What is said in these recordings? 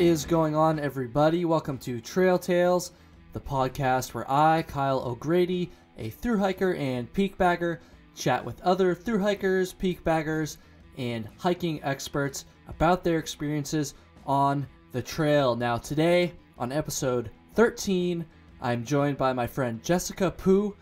What is going on, everybody? Welcome to Trail Tales, the podcast where I, Kyle O'Grady, a through hiker and peak bagger, chat with other through hikers, peak baggers, and hiking experts about their experiences on the trail. Now, today, on episode 13, I'm joined by my friend Jessica Pu,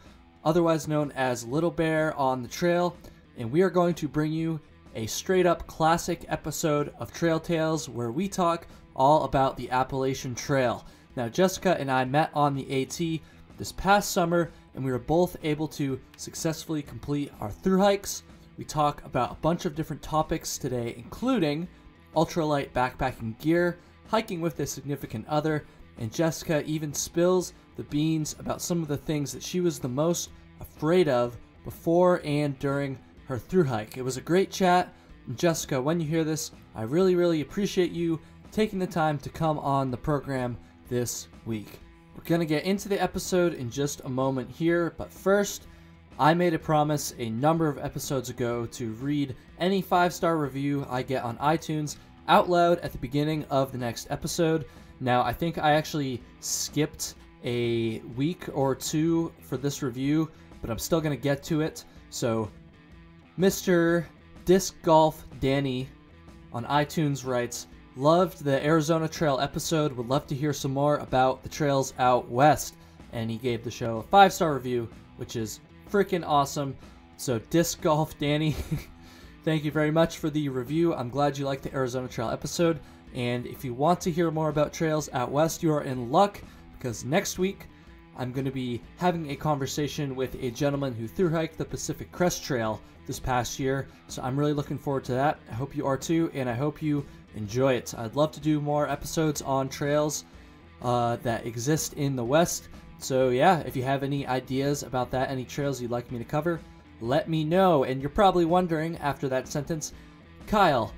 otherwise known as Little Bear on the trail, and we are going to bring you a straight up classic episode of Trail Tales where we talk all about the Appalachian Trail. Now, Jessica and I met on the AT this past summer, and we were both able to successfully complete our through hikes. We talk about a bunch of different topics today, including ultralight backpacking gear, hiking with a significant other, and Jessica even spills the beans about some of the things that she was the most afraid of before and during her through hike. It was a great chat. And Jessica, when you hear this, I really, really appreciate you taking the time to come on the program this week. We're going to get into the episode in just a moment here, but first, I made a promise a number of episodes ago to read any five star review I get on iTunes out loud at the beginning of the next episode. Now, I think I actually skipped a week or two for this review, but I'm still going to get to it. So, Mr. Disc Golf Danny on iTunes writes, Loved the Arizona Trail episode. Would love to hear some more about the trails out west. And he gave the show a five star review, which is freaking awesome. So, Disc Golf Danny, thank you very much for the review. I'm glad you liked the Arizona Trail episode. And if you want to hear more about trails out west, you are in luck because next week I'm going to be having a conversation with a gentleman who through hiked the Pacific Crest Trail this past year. So I'm really looking forward to that. I hope you are too, and I hope you enjoy it. I'd love to do more episodes on trails uh, that exist in the West. So yeah, if you have any ideas about that, any trails you'd like me to cover, let me know. And you're probably wondering after that sentence, Kyle,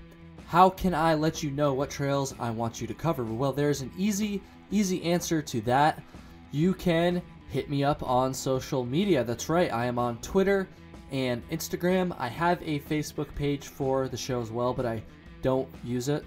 how can I let you know what trails I want you to cover? Well, there's an easy, easy answer to that. You can hit me up on social media. That's right, I am on Twitter and Instagram. I have a Facebook page for the show as well, but I don't use it.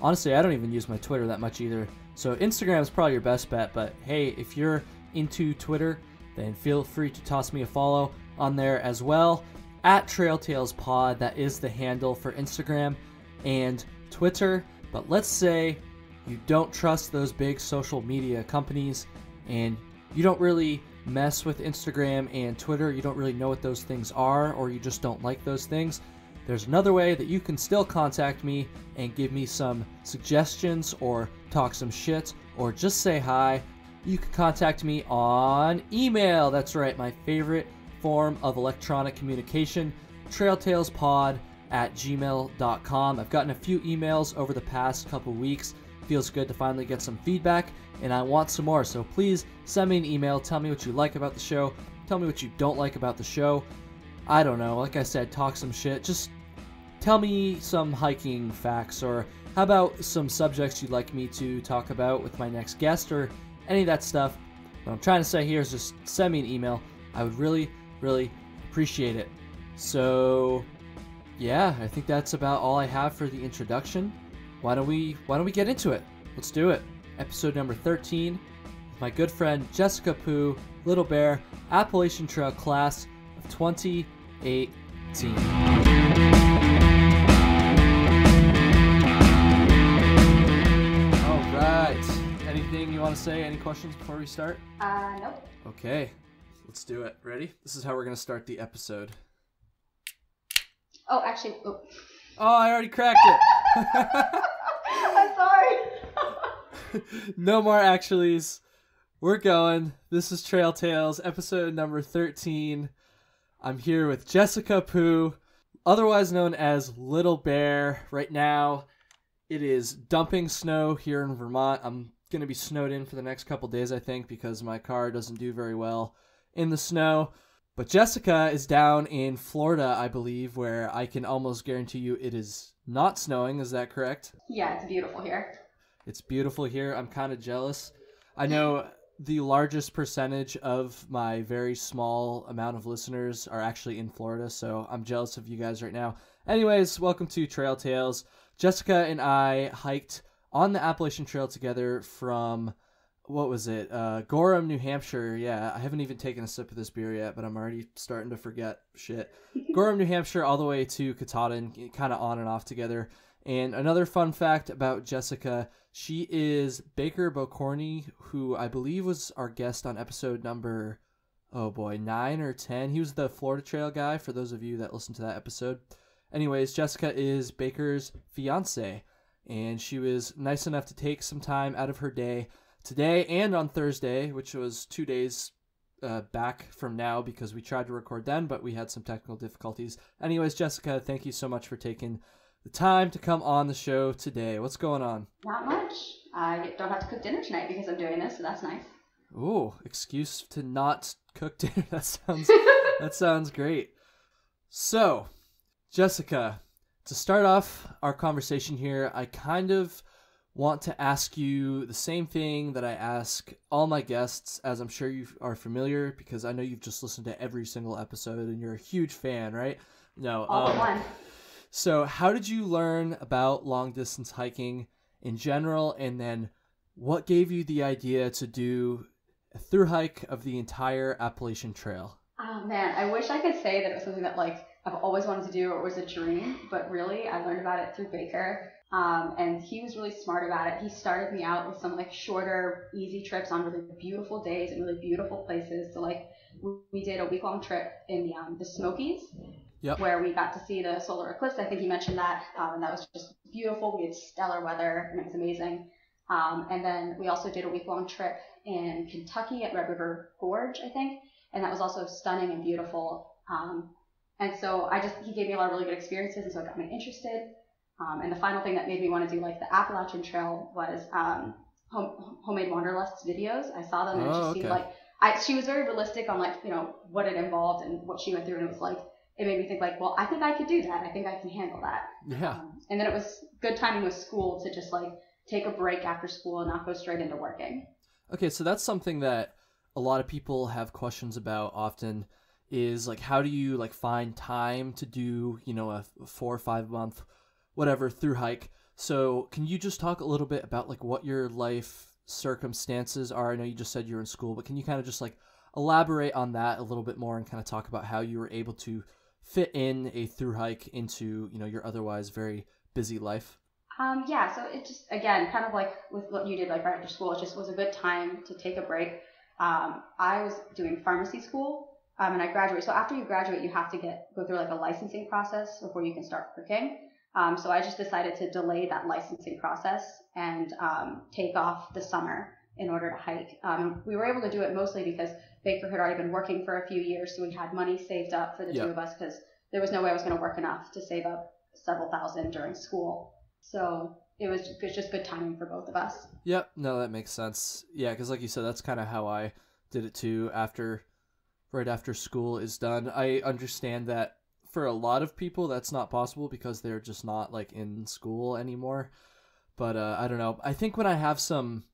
Honestly, I don't even use my Twitter that much either. So Instagram is probably your best bet, but hey, if you're into Twitter, then feel free to toss me a follow on there as well. At TrailTalesPod, that is the handle for Instagram and Twitter. But let's say you don't trust those big social media companies and you don't really mess with Instagram and Twitter, you don't really know what those things are, or you just don't like those things, there's another way that you can still contact me and give me some suggestions or talk some shit or just say hi. You can contact me on email. That's right, my favorite form of electronic communication, trailtalespod at gmail.com. I've gotten a few emails over the past couple weeks. Feels good to finally get some feedback, and I want some more. So please send me an email. Tell me what you like about the show. Tell me what you don't like about the show. I don't know. Like I said, talk some shit. Just tell me some hiking facts, or how about some subjects you'd like me to talk about with my next guest, or any of that stuff. What I'm trying to say here is just send me an email. I would really, really appreciate it. So, yeah, I think that's about all I have for the introduction. Why don't we Why don't we get into it? Let's do it. Episode number 13. With my good friend Jessica Pu, Little Bear, Appalachian Trail class of 2018. Want to say? Any questions before we start? Uh, nope. Okay, let's do it. Ready? This is how we're gonna start the episode. Oh, actually, oh. Oh, I already cracked it. I'm sorry. no more actuallys. We're going. This is Trail Tales, episode number 13. I'm here with Jessica Pu, otherwise known as Little Bear. Right now, it is dumping snow here in Vermont. I'm going to be snowed in for the next couple days, I think, because my car doesn't do very well in the snow. But Jessica is down in Florida, I believe, where I can almost guarantee you it is not snowing. Is that correct? yeah, it's beautiful here. It's beautiful here. I'm kind of jealous. I know the largest percentage of my very small amount of listeners are actually in Florida, so I'm jealous of you guys right now. Anyways, welcome to Trail Tales. Jessica and I hiked on the Appalachian Trail together from what was it? Uh, Gorham, New Hampshire. Yeah, I haven't even taken a sip of this beer yet, but I'm already starting to forget shit. Gorham, New Hampshire, all the way to Katahdin, kind of on and off together. And another fun fact about Jessica, she is Baker Bokorney, who I believe was our guest on episode number, oh boy, nine or ten. He was the Florida Trail guy. For those of you that listened to that episode. Anyways, Jessica is Baker's fiance, and she was nice enough to take some time out of her day today and on Thursday, which was two days uh, back from now because we tried to record then, but we had some technical difficulties. Anyways, Jessica, thank you so much for taking the time to come on the show today. What's going on? Not much. I don't have to cook dinner tonight because I'm doing this, so that's nice. Ooh, excuse to not cook dinner. That sounds that sounds great. So, Jessica, to start off our conversation here, I kind of want to ask you the same thing that I ask all my guests, as I'm sure you are familiar because I know you've just listened to every single episode and you're a huge fan, right? No. All um, one. So, how did you learn about long distance hiking in general, and then what gave you the idea to do a through hike of the entire Appalachian Trail? Oh man, I wish I could say that it was something that like I've always wanted to do or was a dream, but really I learned about it through Baker. Um, and he was really smart about it. He started me out with some like shorter, easy trips on really beautiful days and really beautiful places. So like we did a week long trip in the um, the Smokies, yep. where we got to see the solar eclipse. I think you mentioned that, um, and that was just beautiful. We had stellar weather, and it was amazing. Um, and then we also did a week long trip in Kentucky at Red River Gorge, I think, and that was also stunning and beautiful. Um, and so I just he gave me a lot of really good experiences, and so it got me interested. Um, and the final thing that made me want to do like the Appalachian Trail was um, home, homemade wanderlust videos. I saw them and oh, it just okay. seemed like I, she was very realistic on like you know what it involved and what she went through, and it was like it made me think like, well, I think I could do that. I think I can handle that. Yeah. Um, and then it was good timing with school to just like take a break after school and not go straight into working. Okay, so that's something that a lot of people have questions about often is like how do you like find time to do you know a four or five month whatever through hike. So can you just talk a little bit about like what your life circumstances are? I know you just said you're in school, but can you kind of just like elaborate on that a little bit more and kind of talk about how you were able to fit in a through hike into you know your otherwise very busy life? Um, yeah, so it just again kind of like with what you did like right after school, it just was a good time to take a break. Um, I was doing pharmacy school um, and I graduated. So after you graduate, you have to get go through like a licensing process before you can start working. Um, so I just decided to delay that licensing process and um, take off the summer in order to hike. Um, we were able to do it mostly because Baker had already been working for a few years, so we had money saved up for the yep. two of us because there was no way I was going to work enough to save up several thousand during school. So it was, it was just good timing for both of us. Yep, no, that makes sense. Yeah, because like you said, that's kind of how I did it too. After, right after school is done, I understand that for a lot of people that's not possible because they're just not like in school anymore. But uh, I don't know. I think when I have some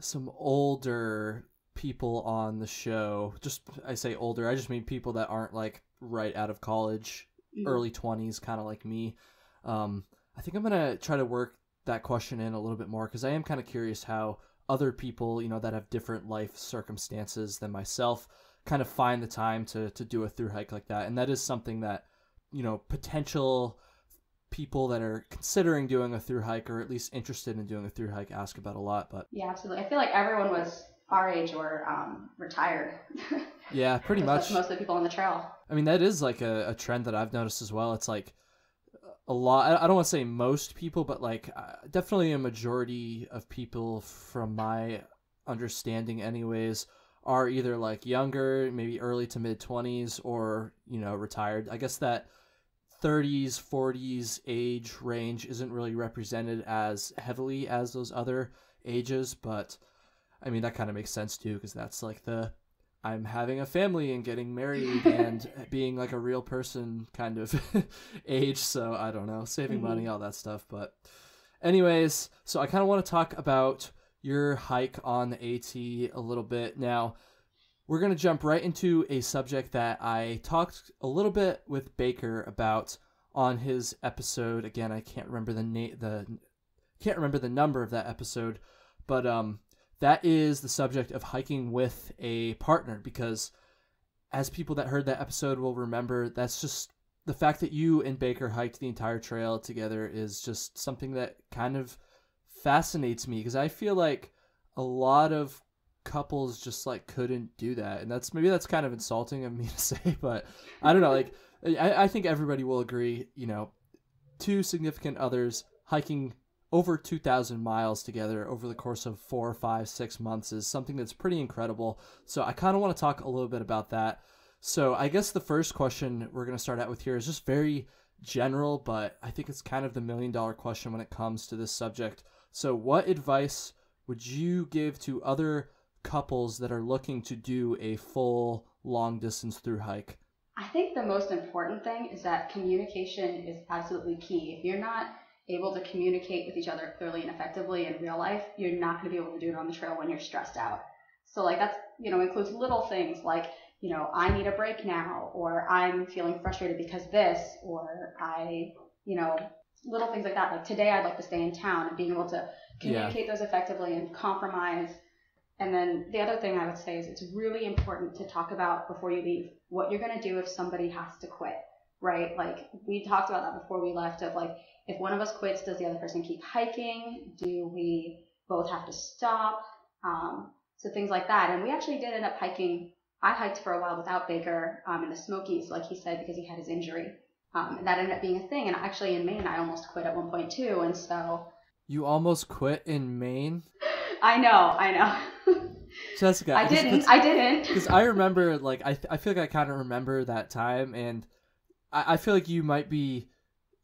some older people on the show, just I say older, I just mean people that aren't like right out of college, mm-hmm. early 20s kind of like me. Um, I think I'm going to try to work that question in a little bit more because I am kind of curious how other people, you know, that have different life circumstances than myself kind of find the time to to do a through hike like that. And that is something that you know potential people that are considering doing a through hike or at least interested in doing a through hike ask about a lot but yeah absolutely. I feel like everyone was our age or um, retired. Yeah pretty much. most of the people on the trail. I mean that is like a, a trend that i've noticed as well. It's like a lot i don't want to say most people but like uh, definitely a majority of people from my understanding anyways are either like younger maybe early to mid 20s or you know retired i guess that 30s, 40s age range isn't really represented as heavily as those other ages, but I mean, that kind of makes sense too, because that's like the I'm having a family and getting married and being like a real person kind of age. So I don't know, saving mm-hmm. money, all that stuff. But, anyways, so I kind of want to talk about your hike on the AT a little bit. Now, we're going to jump right into a subject that I talked a little bit with Baker about on his episode. Again, I can't remember the name the can't remember the number of that episode, but um, that is the subject of hiking with a partner because as people that heard that episode will remember, that's just the fact that you and Baker hiked the entire trail together is just something that kind of fascinates me because I feel like a lot of couples just like couldn't do that and that's maybe that's kind of insulting of me to say but i don't know like I, I think everybody will agree you know two significant others hiking over 2000 miles together over the course of four five six months is something that's pretty incredible so i kind of want to talk a little bit about that. So i guess the first question we're going to start out with here is just very general but i think it's kind of the million dollar question when it comes to this subject so what advice would you give to other couples that are looking to do a full long distance through hike? I think the most important thing is that communication is absolutely key. If you're not able to communicate with each other clearly and effectively in real life, you're not going to be able to do it on the trail when you're stressed out. So like that's, you know, includes little things like, you know, I need a break now or I'm feeling frustrated because this or I, you know, little things like that. Like today I'd like to stay in town and being able to communicate yeah. those effectively and compromise and then the other thing I would say is it's really important to talk about before you leave what you're going to do if somebody has to quit, right? Like we talked about that before we left of like, if one of us quits, does the other person keep hiking? Do we both have to stop? Um, so things like that. And we actually did end up hiking. I hiked for a while without Baker um, in the Smokies, like he said, because he had his injury. Um, and that ended up being a thing. And actually in Maine, I almost quit at one point too. And so. You almost quit in Maine? I know, I know. Jessica, I didn't. I didn't. Because I remember, like, I I feel like I kind of remember that time, and I, I feel like you might be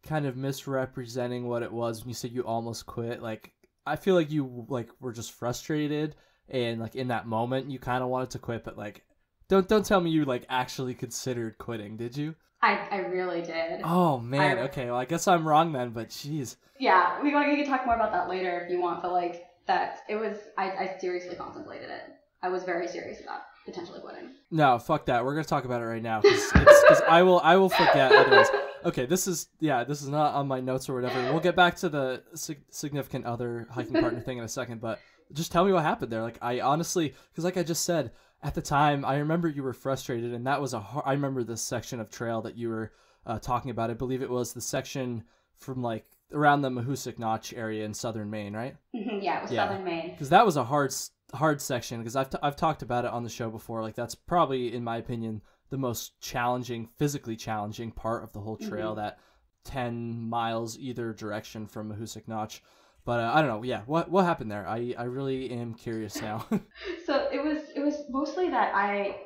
kind of misrepresenting what it was when you said you almost quit. Like, I feel like you like were just frustrated, and like in that moment you kind of wanted to quit, but like, don't don't tell me you like actually considered quitting. Did you? I, I really did. Oh man. I, okay. Well, I guess I'm wrong then. But jeez. Yeah, we, we can talk more about that later if you want. But like, that it was I, I seriously contemplated it. I was very serious about potentially quitting. No, fuck that. We're gonna talk about it right now because I will I will forget otherwise. Okay, this is yeah, this is not on my notes or whatever. We'll get back to the significant other hiking partner thing in a second, but just tell me what happened there. Like I honestly, because like I just said at the time, I remember you were frustrated, and that was a hard, I remember this section of trail that you were uh, talking about. I believe it was the section from like around the Mahoosuc Notch area in southern Maine, right? Mm-hmm, yeah, it was yeah. southern Maine. Because that was a hard hard section. Because I've t- I've talked about it on the show before. Like that's probably, in my opinion, the most challenging, physically challenging part of the whole trail. Mm-hmm. That ten miles either direction from Mahoosuc Notch. But uh, I don't know. Yeah, what what happened there? I I really am curious now. so it was it was mostly that I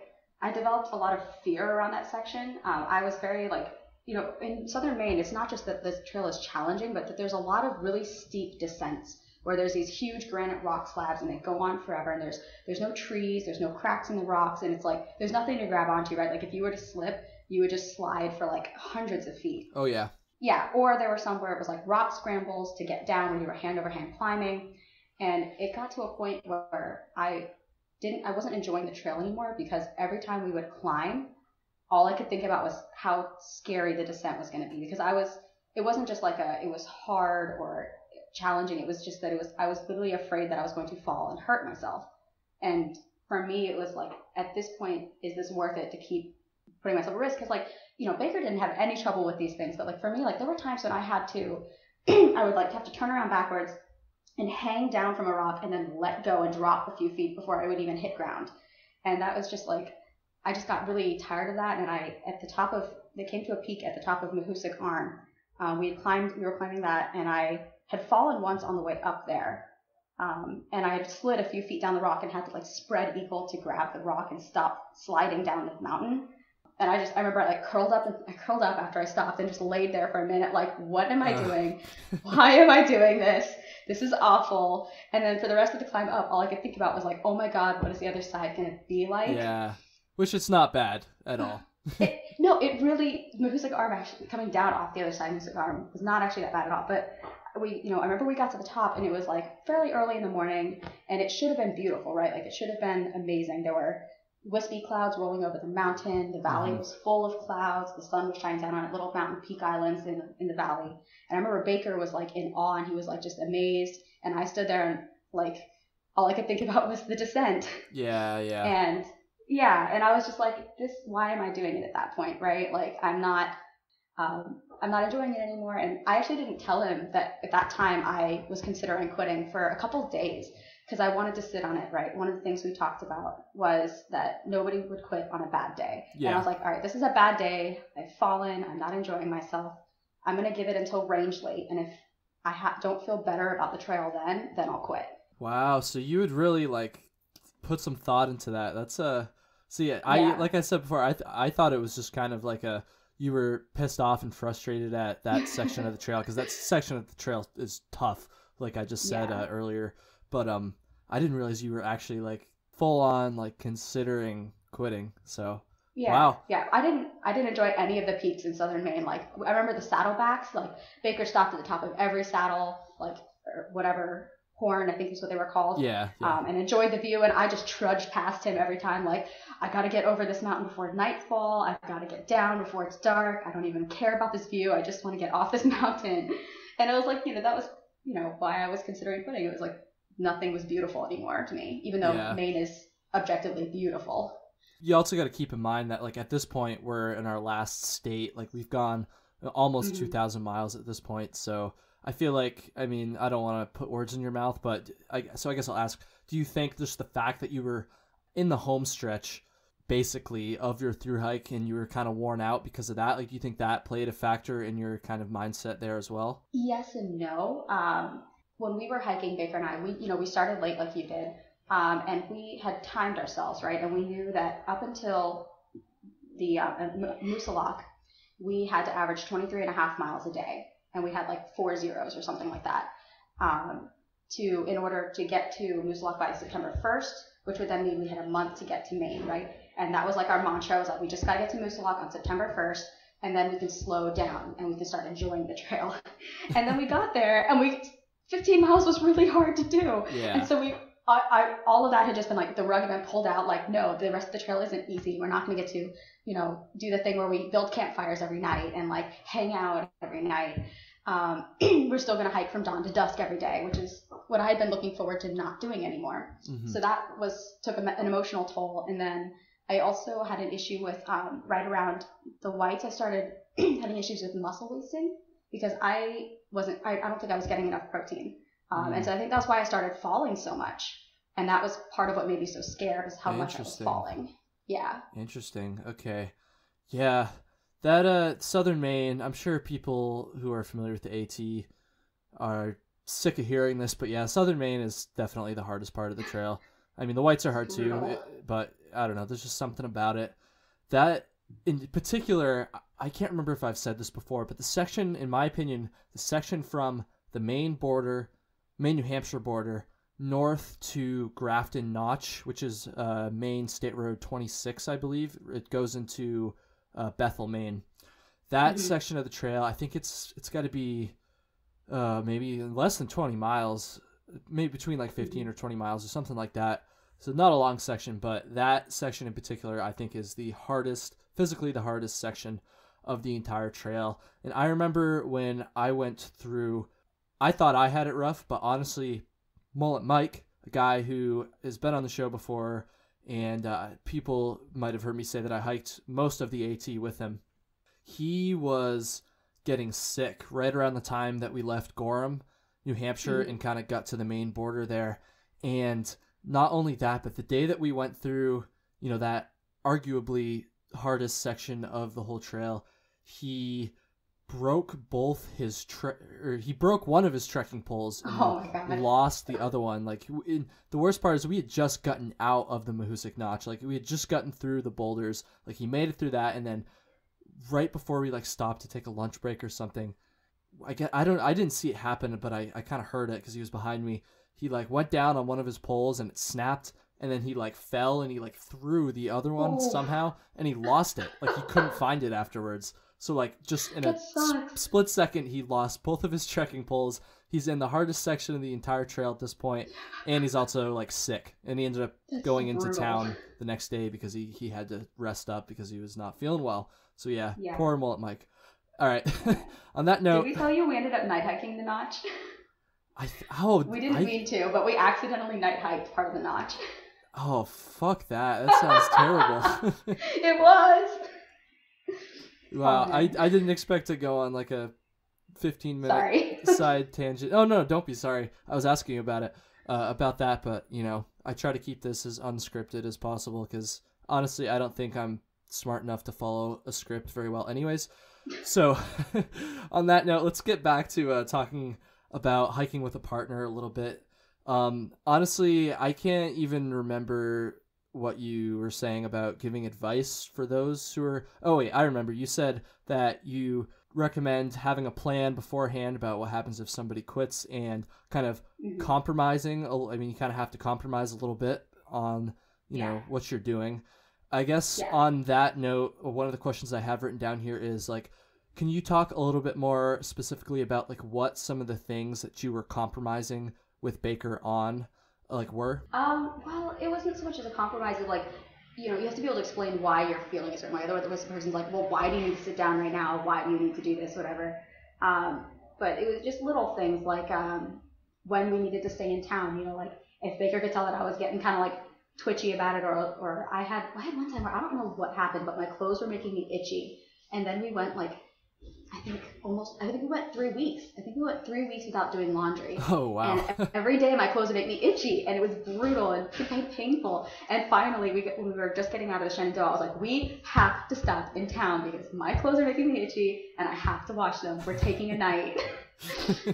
I developed a lot of fear around that section. Um, I was very like you know, in southern Maine, it's not just that this trail is challenging, but that there's a lot of really steep descents where there's these huge granite rock slabs and they go on forever and there's there's no trees, there's no cracks in the rocks, and it's like there's nothing to grab onto, right? Like if you were to slip, you would just slide for like hundreds of feet. Oh yeah. Yeah, or there were some where it was like rock scrambles to get down when you were hand over hand climbing. And it got to a point where I didn't I wasn't enjoying the trail anymore because every time we would climb, all I could think about was how scary the descent was going to be because I was it wasn't just like a it was hard or challenging. It was just that it was I was literally afraid that I was going to fall and hurt myself. And for me it was like at this point is this worth it to keep putting myself at risk? Because like you know Baker didn't have any trouble with these things but like for me like there were times when I had to I would like have to turn around backwards and hang down from a rock and then let go and drop a few feet before I would even hit ground and that was just like I just got really tired of that, and I at the top of they came to a peak at the top of Mahoosuc Arm. Um, we had climbed, we were climbing that, and I had fallen once on the way up there, um, and I had slid a few feet down the rock and had to like spread eagle to grab the rock and stop sliding down the mountain. And I just I remember I like curled up and I curled up after I stopped and just laid there for a minute like what am I doing? Why am I doing this? This is awful. And then for the rest of the climb up, all I could think about was like, oh my god, what is the other side gonna be like? Yeah. Which it's not bad at all. it, no, it really Mahoosuc arm actually coming down off the other side of Mahoosuc arm was not actually that bad at all. But we, you know, I remember we got to the top and it was like fairly early in the morning, and it should have been beautiful, right? Like it should have been amazing. There were wispy clouds rolling over the mountain. The valley Mhm. was full of clouds. The sun was shining down on little mountain peak islands in in the valley. And I remember Baker was like in awe and he was like just amazed. And I stood there and like all I could think about was the descent. Yeah, yeah. And yeah, and I was just like, this. Why am I doing it at that point, right? Like I'm not. Um, I'm not enjoying it anymore. And I actually didn't tell him that at that time I was considering quitting for a couple of days because I wanted to sit on it, right? One of the things we talked about was that nobody would quit on a bad day. And I was like, all right, this is a bad day. I've fallen. I'm not enjoying myself. I'm going to give it until Rangeley. And if I ha- don't feel better about the trail then, then I'll quit. Wow, so you would really like put some thought into that. That's uh see I Yeah. like I said before, I th- I thought it was just kind of like a you were pissed off and frustrated at that section of the trail because that section of the trail is tough, like I just said Yeah. uh, earlier. But um I didn't realize you were actually like full on like considering quitting. So Yeah. Wow. Yeah. I didn't I didn't enjoy any of the peaks in southern Maine. Like I remember the saddlebacks, like Baker stopped at the top of every saddle, like or whatever horn, I think is what they were called. yeah, yeah. Um, and enjoyed the view and I just trudged past him every time like I gotta get over this mountain before nightfall, I gotta get down before it's dark, I don't even care about this view, I just want to get off this mountain. And I was like, you know, that was you know, why I was considering quitting. It was like nothing was beautiful anymore to me, even though Yeah. Maine is objectively beautiful. you also got to keep in mind that like at this point we're in our last state like we've gone almost Mhm. 2000 miles at this point so i feel like i mean i don't want to put words in your mouth but i so i guess i'll ask do you think just the fact that you were in the home stretch basically of your through hike and you were kind of worn out because of that like do you think that played a factor in your kind of mindset there as well Yes and no. Um, when we were hiking, Baker and I, we you know we started late like you did, um, and we had timed ourselves right, and we knew that up until the uh, M- we had to average 23 and a half miles a day, and we had like four zeros or something like that, um, to in order to get to Moosilauke by September 1st, which would then mean we had a month to get to Maine, right? And that was like our mantra was like we just got to get to Moosilauke on September 1st, and then we can slow down and we can start enjoying the trail. and then we got there, and we 15 miles was really hard to do. yeah And so we, I, I, all of that had just been like the rug had been pulled out. Like, no, the rest of the trail isn't easy. We're not going to get to, you know, do the thing where we build campfires every night and like hang out every night. Um, we're still going to hike from dawn to dusk every day, which is what I had been looking forward to not doing anymore. Mhm. So that was took a, an emotional toll. And then I also had an issue with um, right around the whites. I started having issues with muscle wasting because I wasn't. I, I don't think I was getting enough protein. Um, Mhm. And so I think that's why I started falling so much. And that was part of what made me so scared is how much I was falling. Yeah. Interesting. Okay. Yeah. That uh Southern Maine, I'm sure people who are familiar with the AT are sick of hearing this, but yeah, Southern Maine is definitely the hardest part of the trail. I mean, the whites are hard too, but I don't know, there's just something about it. That in particular, I- can't remember if I've said this before, but the section in my opinion, the section from the Maine border, Maine New Hampshire border north to Grafton Notch, which is uh, Maine State Road 26, I believe. It goes into uh, Bethel, Maine. That Mhm. section of the trail, I think it's it's got to be uh, maybe less than 20 miles, maybe between like 15 or 20 miles or something like that. So not a long section, but that section in particular, I think, is the hardest, physically the hardest section of the entire trail. And I remember when I went through, I thought I had it rough, but honestly, Mullet Mike, a guy who has been on the show before, and uh, people might have heard me say that I hiked most of the AT with him. He was getting sick right around the time that we left Gorham, New Hampshire, Mhm. and kind of got to the Maine border there. And not only that, but the day that we went through, you know, that arguably hardest section of the whole trail, he broke both his tre- or he broke one of his trekking poles and Oh lost the other one. Like in, the worst part is we had just gotten out of the Mahoosuc Notch. Like we had just gotten through the boulders. Like he made it through that, and then right before we like stopped to take a lunch break or something, I get I don't I didn't see it happen, but I I kind of heard it because he was behind me. He like went down on one of his poles and it snapped. And then he like fell and he like threw the other one Oh. somehow and he lost it. Like he couldn't find it afterwards. So like just in a That s- sucks. split second, he lost both of his trekking poles. He's in the hardest section of the entire trail at this point, and he's also like sick. And he ended up That's going into town the next day because he he had to rest up because he was not feeling well. So yeah, Yeah. poor mullet Mike. All right. On that note, Did we tell you we ended up night hiking the notch? I th- oh We didn't I- mean to, but we accidentally night hiked part of the notch. oh fuck that. That sounds terrible. it was. Wow, Oh, I. I didn't expect to go on like a 15 minute side tangent. Oh no, don't be sorry. I was asking about it, uh, about that, but you know, I try to keep this as unscripted as possible because honestly, I don't think I'm smart enough to follow a script very well, anyways. So, on that note, let's get back to uh, talking about hiking with a partner a little bit. Um, honestly, I can't even remember what you were saying about giving advice for those who are. Oh wait, I remember. You said that you recommend having a plan beforehand about what happens if somebody quits and kind of Mhm. compromising. I mean, you kind of have to compromise a little bit on you know what you're doing. I guess Yeah. on that note, one of the questions I have written down here is like, can you talk a little bit more specifically about like what some of the things that you were compromising with Baker on, like were? Um, well, it wasn't so much as a compromise of like, you know, you have to be able to explain why you're feeling a certain way. Otherwise, the person's like, well, why do you need to sit down right now? Why do you need to do this? Whatever. Um, but it was just little things like um, when we needed to stay in town. You know, like if Baker could tell that I was getting kind of like twitchy about it, or or I had I had one time where I don't know what happened, but my clothes were making me itchy, and then we went like. I think almost. I think we went three weeks. I think we went three weeks without doing laundry. Oh wow. And every day my clothes would make me itchy, and it was brutal and painful. And finally, we get, when we were just getting out of the Shenandoah, I was like, we have to stop in town because my clothes are making me itchy, and I have to wash them. We're taking a night.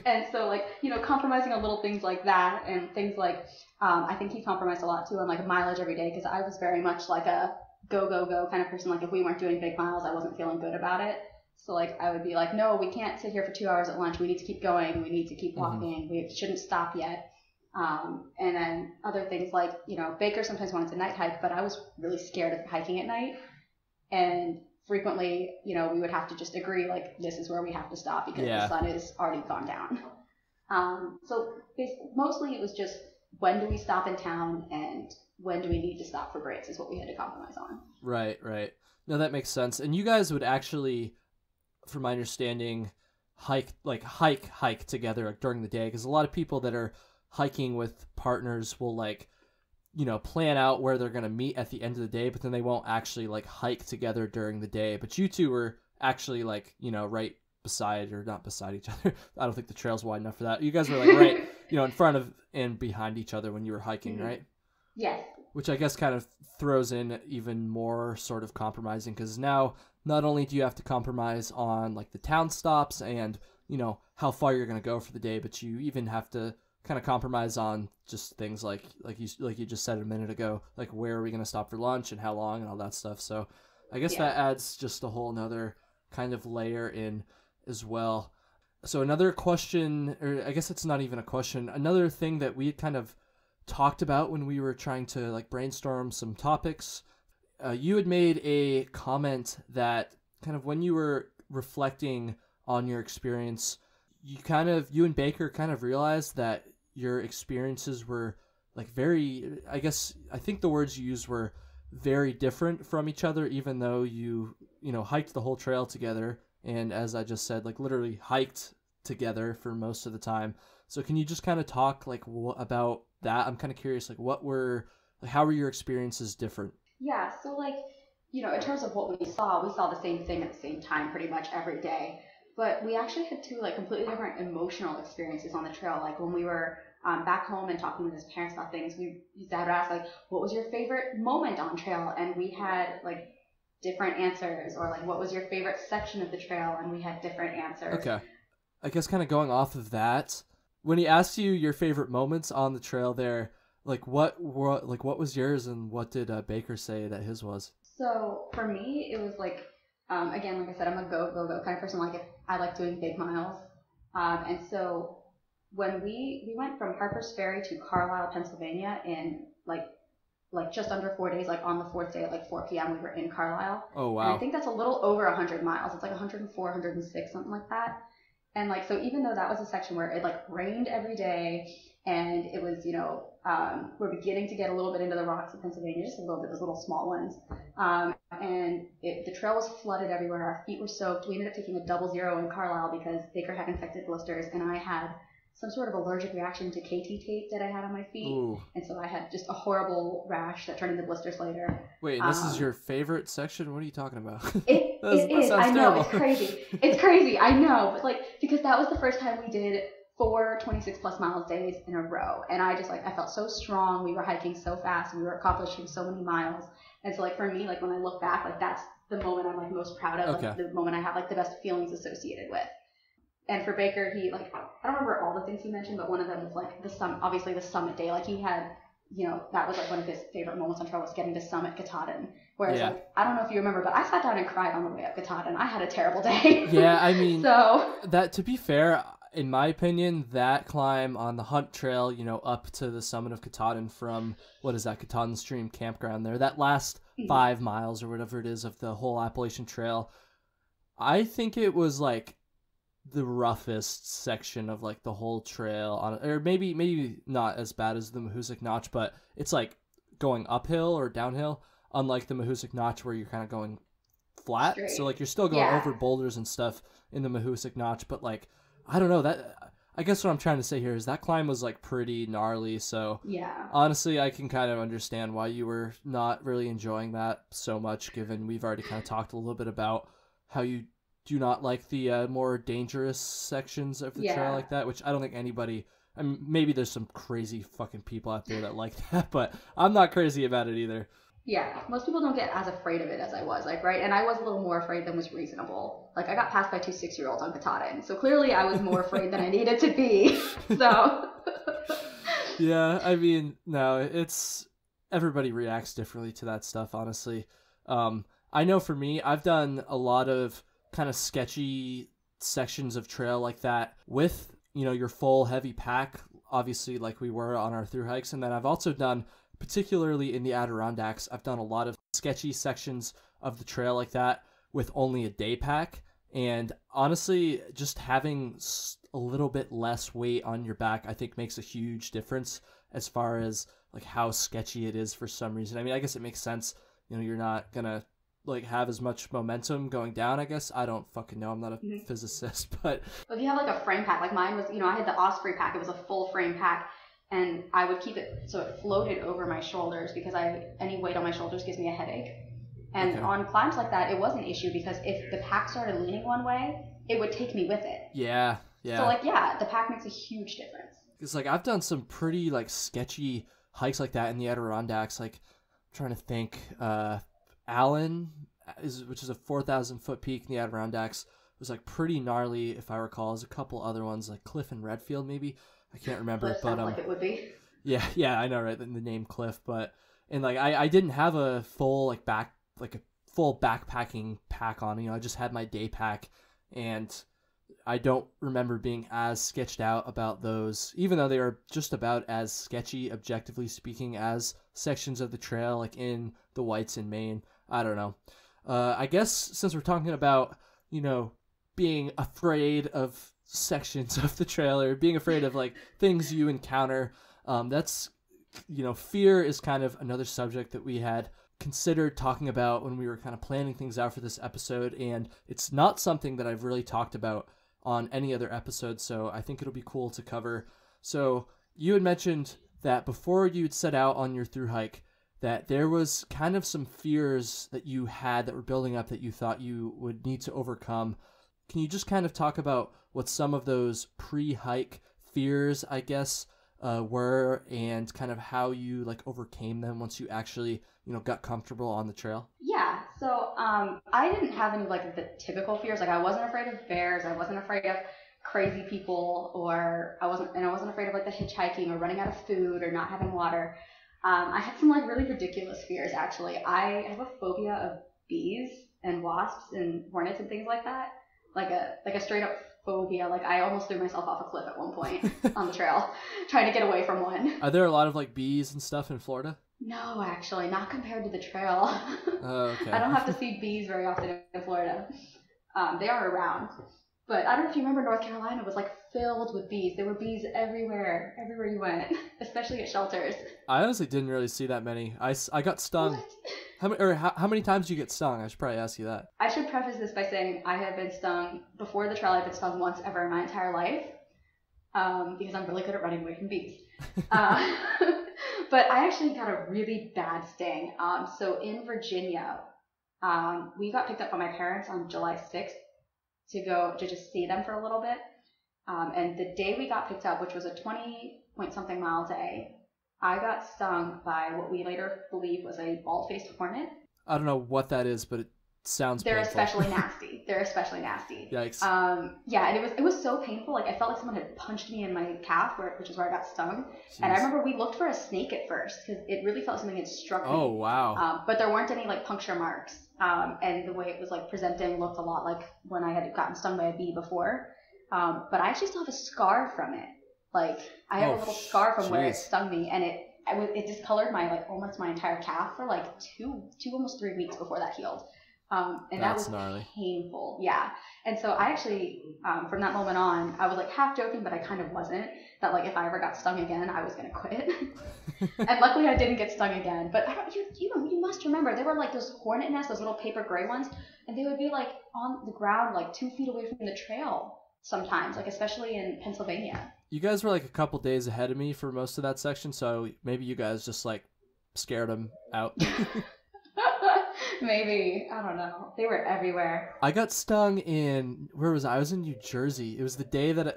and so, like, you know, compromising on little things like that, and things like, um, I think he compromised a lot too on like mileage every day because I was very much like a go go go kind of person. Like, if we weren't doing big miles, I wasn't feeling good about it. So like I would be like, no, we can't sit here for two hours at lunch. We need to keep going. We need to keep Mhm. walking. We shouldn't stop yet. Um, and then other things like, you know, Baker sometimes wanted to night hike, but I was really scared of hiking at night. And frequently, you know, we would have to just agree, like, this is where we have to stop because Yeah. the sun is already gone down. Um, so mostly it was just when do we stop in town and when do we need to stop for breaks is what we had to compromise on. Right, right. No, that makes sense. And you guys would actually, from my understanding, hike like hike hike together during the day because a lot of people that are hiking with partners will like you know plan out where they're going to meet at the end of the day but then they won't actually like hike together during the day but you two were actually like you know right beside or not beside each other i don't think the trail's wide enough for that you guys were like right you know in front of and behind each other when you were hiking Mhm. right Yes. which I guess kind of throws in even more sort of compromising because now not only do you have to compromise on like the town stops and you know how far you're going to go for the day, but you even have to kind of compromise on just things like like you like you just said a minute ago, like where are we going to stop for lunch and how long and all that stuff. So I guess Yeah. that adds just a whole nother kind of layer in as well. So another question, or I guess it's not even a question. Another thing that we kind of talked about when we were trying to like brainstorm some topics. Uh, you had made a comment that kind of when you were reflecting on your experience, you kind of you and Baker kind of realized that your experiences were like very. I guess I think the words you used were very different from each other, even though you you know hiked the whole trail together, and as I just said, like literally hiked together for most of the time. So can you just kind of talk like wh- about that? I'm kind of curious, like what were, like, how were your experiences different? Yeah, so like, you know, in terms of what we saw, we saw the same thing at the same time pretty much every day. But we actually had two like completely different emotional experiences on the trail. Like when we were um, back home and talking with his parents about things, we his dad would ask like, "What was your favorite moment on trail?" And we had like different answers, or like, "What was your favorite section of the trail?" And we had different answers. Okay, I guess kind of going off of that, when he asked you your favorite moments on the trail, there, like what what like what was yours, and what did uh, Baker say that his was? So for me, it was like, um, again, like I said, I'm a go go go kind of person. Like if I like doing big miles, um, and so when we we went from Harper's Ferry to Carlisle, Pennsylvania, in like like just under four days. Like on the fourth day at like 4 p.m. we were in Carlisle, Oh and I think that's a little over 100 miles. It's like 104, 106, something like that. And like so, even though that was a section where it like rained every day, and it was you know Um, we're beginning to get a little bit into the rocks of Pennsylvania, just a little bit, those little small ones. Um, and it, the trail was flooded everywhere. Our feet were soaked. We ended up taking a double zero in Carlisle because Baker had infected blisters, and I had some sort of allergic reaction to KT tape that I had on my feet. Ooh. And so I had just a horrible rash that turned into blisters later. Wait, this is Um, your favorite section? What are you talking about? It, it is. I know. terrible. It's crazy. It's crazy. I know. But like, because that was the first time we did four 26 plus miles days in a row. And I just like, I felt so strong. We were hiking so fast. and We were accomplishing so many miles. And so like for me, like when I look back, like that's the moment I'm like most proud of. Like the moment I have like the best feelings associated with. And for Baker, he like, I don't remember all the things he mentioned, but one of them was like the summit, obviously the summit day. Like he had, you know, that was like one of his favorite moments on trail was getting to summit Katahdin. Whereas Yeah. like, I don't know if you remember, but I sat down and cried on the way up Katahdin. I had a terrible day. yeah, I mean, so that to be fair, in my opinion, that climb on the Hunt Trail, you know, up to the summit of Katahdin from what is that Katahdin Stream campground there, that last Mhm. five miles or whatever it is of the whole Appalachian Trail, I think it was like the roughest section of like the whole trail on or maybe maybe not as bad as the Mahoosuc Notch, but it's like going uphill or downhill, unlike the Mahoosuc Notch where you're kind of going flat. So like you're still going Yeah. over boulders and stuff in the Mahoosuc Notch, but like I don't know that. I guess what I'm trying to say here is that climb was like pretty gnarly. So yeah, honestly, I can kind of understand why you were not really enjoying that so much, given we've already kind of talked a little bit about how you do not like the uh, more dangerous sections of the Yeah. trail like that. Which I don't think anybody. I mean, maybe there's some crazy fucking people out there that like that, but I'm not crazy about it either. Yeah. Most people don't get as afraid of it as I was, like right. And I was a little more afraid than was reasonable. Like I got passed by two six year olds on Katahdin, so clearly I was more afraid than I needed to be. So yeah, I mean, no, it's everybody reacts differently to that stuff, honestly. Um, I know for me, I've done a lot of kind of sketchy sections of trail like that with, you know, your full heavy pack, obviously, like we were on our through hikes. And then I've also done, particularly in the Adirondacks, I've done a lot of sketchy sections of the trail like that with only a day pack. And honestly, just having a little bit less weight on your back, I think makes a huge difference as far as like how sketchy it is for some reason. I mean, I guess it makes sense. You know, you're not gonna like have as much momentum going down. I guess I don't fucking know. I'm not a Mhm. physicist, but If you have like a frame pack, like mine was, you know, I had the Osprey pack. It was a full frame pack, and I would keep it so it floated over my shoulders because I any weight on my shoulders gives me a headache. And Okay. on climbs like that, it was an issue because if the pack started leaning one way, it would take me with it. yeah, yeah. So like, yeah, the pack makes a huge difference. It's like I've done some pretty like sketchy hikes like that in the Adirondacks. Like I'm trying to think, uh, Allen is which is a four thousand foot peak in the Adirondacks. was like pretty gnarly if I recall. There's a couple other ones like Cliff and Redfield maybe. I can't remember, But it but um, like it would be. yeah, yeah, I know, right? The, the name Cliff, but and like I, I didn't have a full like back like a full backpacking pack on. You know, I just had my day pack, and I don't remember being as sketched out about those, even though they are just about as sketchy, objectively speaking, as sections of the trail, like in the Whites in Maine. I don't know. Uh, I guess since we're talking about you know being afraid of sections of the trailer, being afraid of like things you encounter. Um, that's you know, fear is kind of another subject that we had considered talking about when we were kind of planning things out for this episode, and it's not something that I've really talked about on any other episode, so I think it'll be cool to cover. So you had mentioned that before you'd set out on your through hike, that there was kind of some fears that you had that were building up that you thought you would need to overcome. Can you just kind of talk about what some of those pre-hike fears, I guess, uh, were, and kind of how you like overcame them once you actually, you know, got comfortable on the trail? Yeah. So um, I didn't have any like the typical fears. Like I wasn't afraid of bears. I wasn't afraid of crazy people, or I wasn't, and I wasn't afraid of like the hitchhiking or running out of food or not having water. Um, I had some like really ridiculous fears actually. I have a phobia of bees and wasps and hornets and things like that. Like a like a straight up phobia. Like I almost threw myself off a cliff at one point on the trail, trying to get away from one. Are there a lot of like bees and stuff in Florida? No, actually, not compared to the trail. Oh, okay. I don't have to see bees very often in Florida. Um, they are around. But I don't know if you remember North Carolina was like filled with bees. There were bees everywhere, everywhere you went, especially at shelters. I honestly didn't really see that many. I, I got stung. What? How many or how, how many times do you get stung? I should probably ask you that. I should preface this by saying I have been stung before the trial. I've been stung once ever in my entire life um, because I'm really good at running away from bees. uh, but I actually got a really bad sting. Um, so in Virginia, um, we got picked up by my parents on July 6th to go to just see them for a little bit. Um, and the day we got picked up, which was a 20 point something mile day, I got stung by what we later believe was a bald faced hornet. I don't know what that is, but it sounds They're painful. especially nasty. They're especially nasty. Yikes. Um, yeah, and it was it was so painful. Like I felt like someone had punched me in my calf, where, which is where I got stung. And I remember we looked for a snake at first because it really felt like something had struck me. Oh wow. Um, but there weren't any like puncture marks. Um, and the way it was like presenting looked a lot like when I had gotten stung by a bee before. Um, but I actually still have a scar from it. Like I have Oh, a little scar from where it stung me, and it I was, it discolored my like almost my entire calf for like two two almost three weeks before that healed. Um, and That's that was gnarly. painful. Yeah. And so I actually, um, from that moment on, I was like half joking, but I kind of wasn't. That like if I ever got stung again, I was gonna quit. and luckily, I didn't get stung again. But I don't, you, you know, you must remember there were like those hornet nests, those little paper gray ones, and they would be like on the ground, like two feet away from the trail. Sometimes, like especially in Pennsylvania. You guys were like a couple days ahead of me for most of that section, so maybe you guys just like scared them out. Maybe I don't know. They were everywhere. I got stung in where was I? I was in New Jersey. It was the day that I,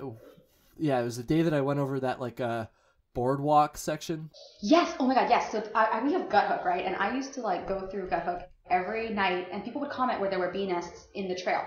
yeah, it was the day that I went over that like uh boardwalk section. Yes. Oh my God. Yes. So I, I, we have Guthook, right? And I used to like go through Guthook every night, and people would comment where there were bee nests in the trail.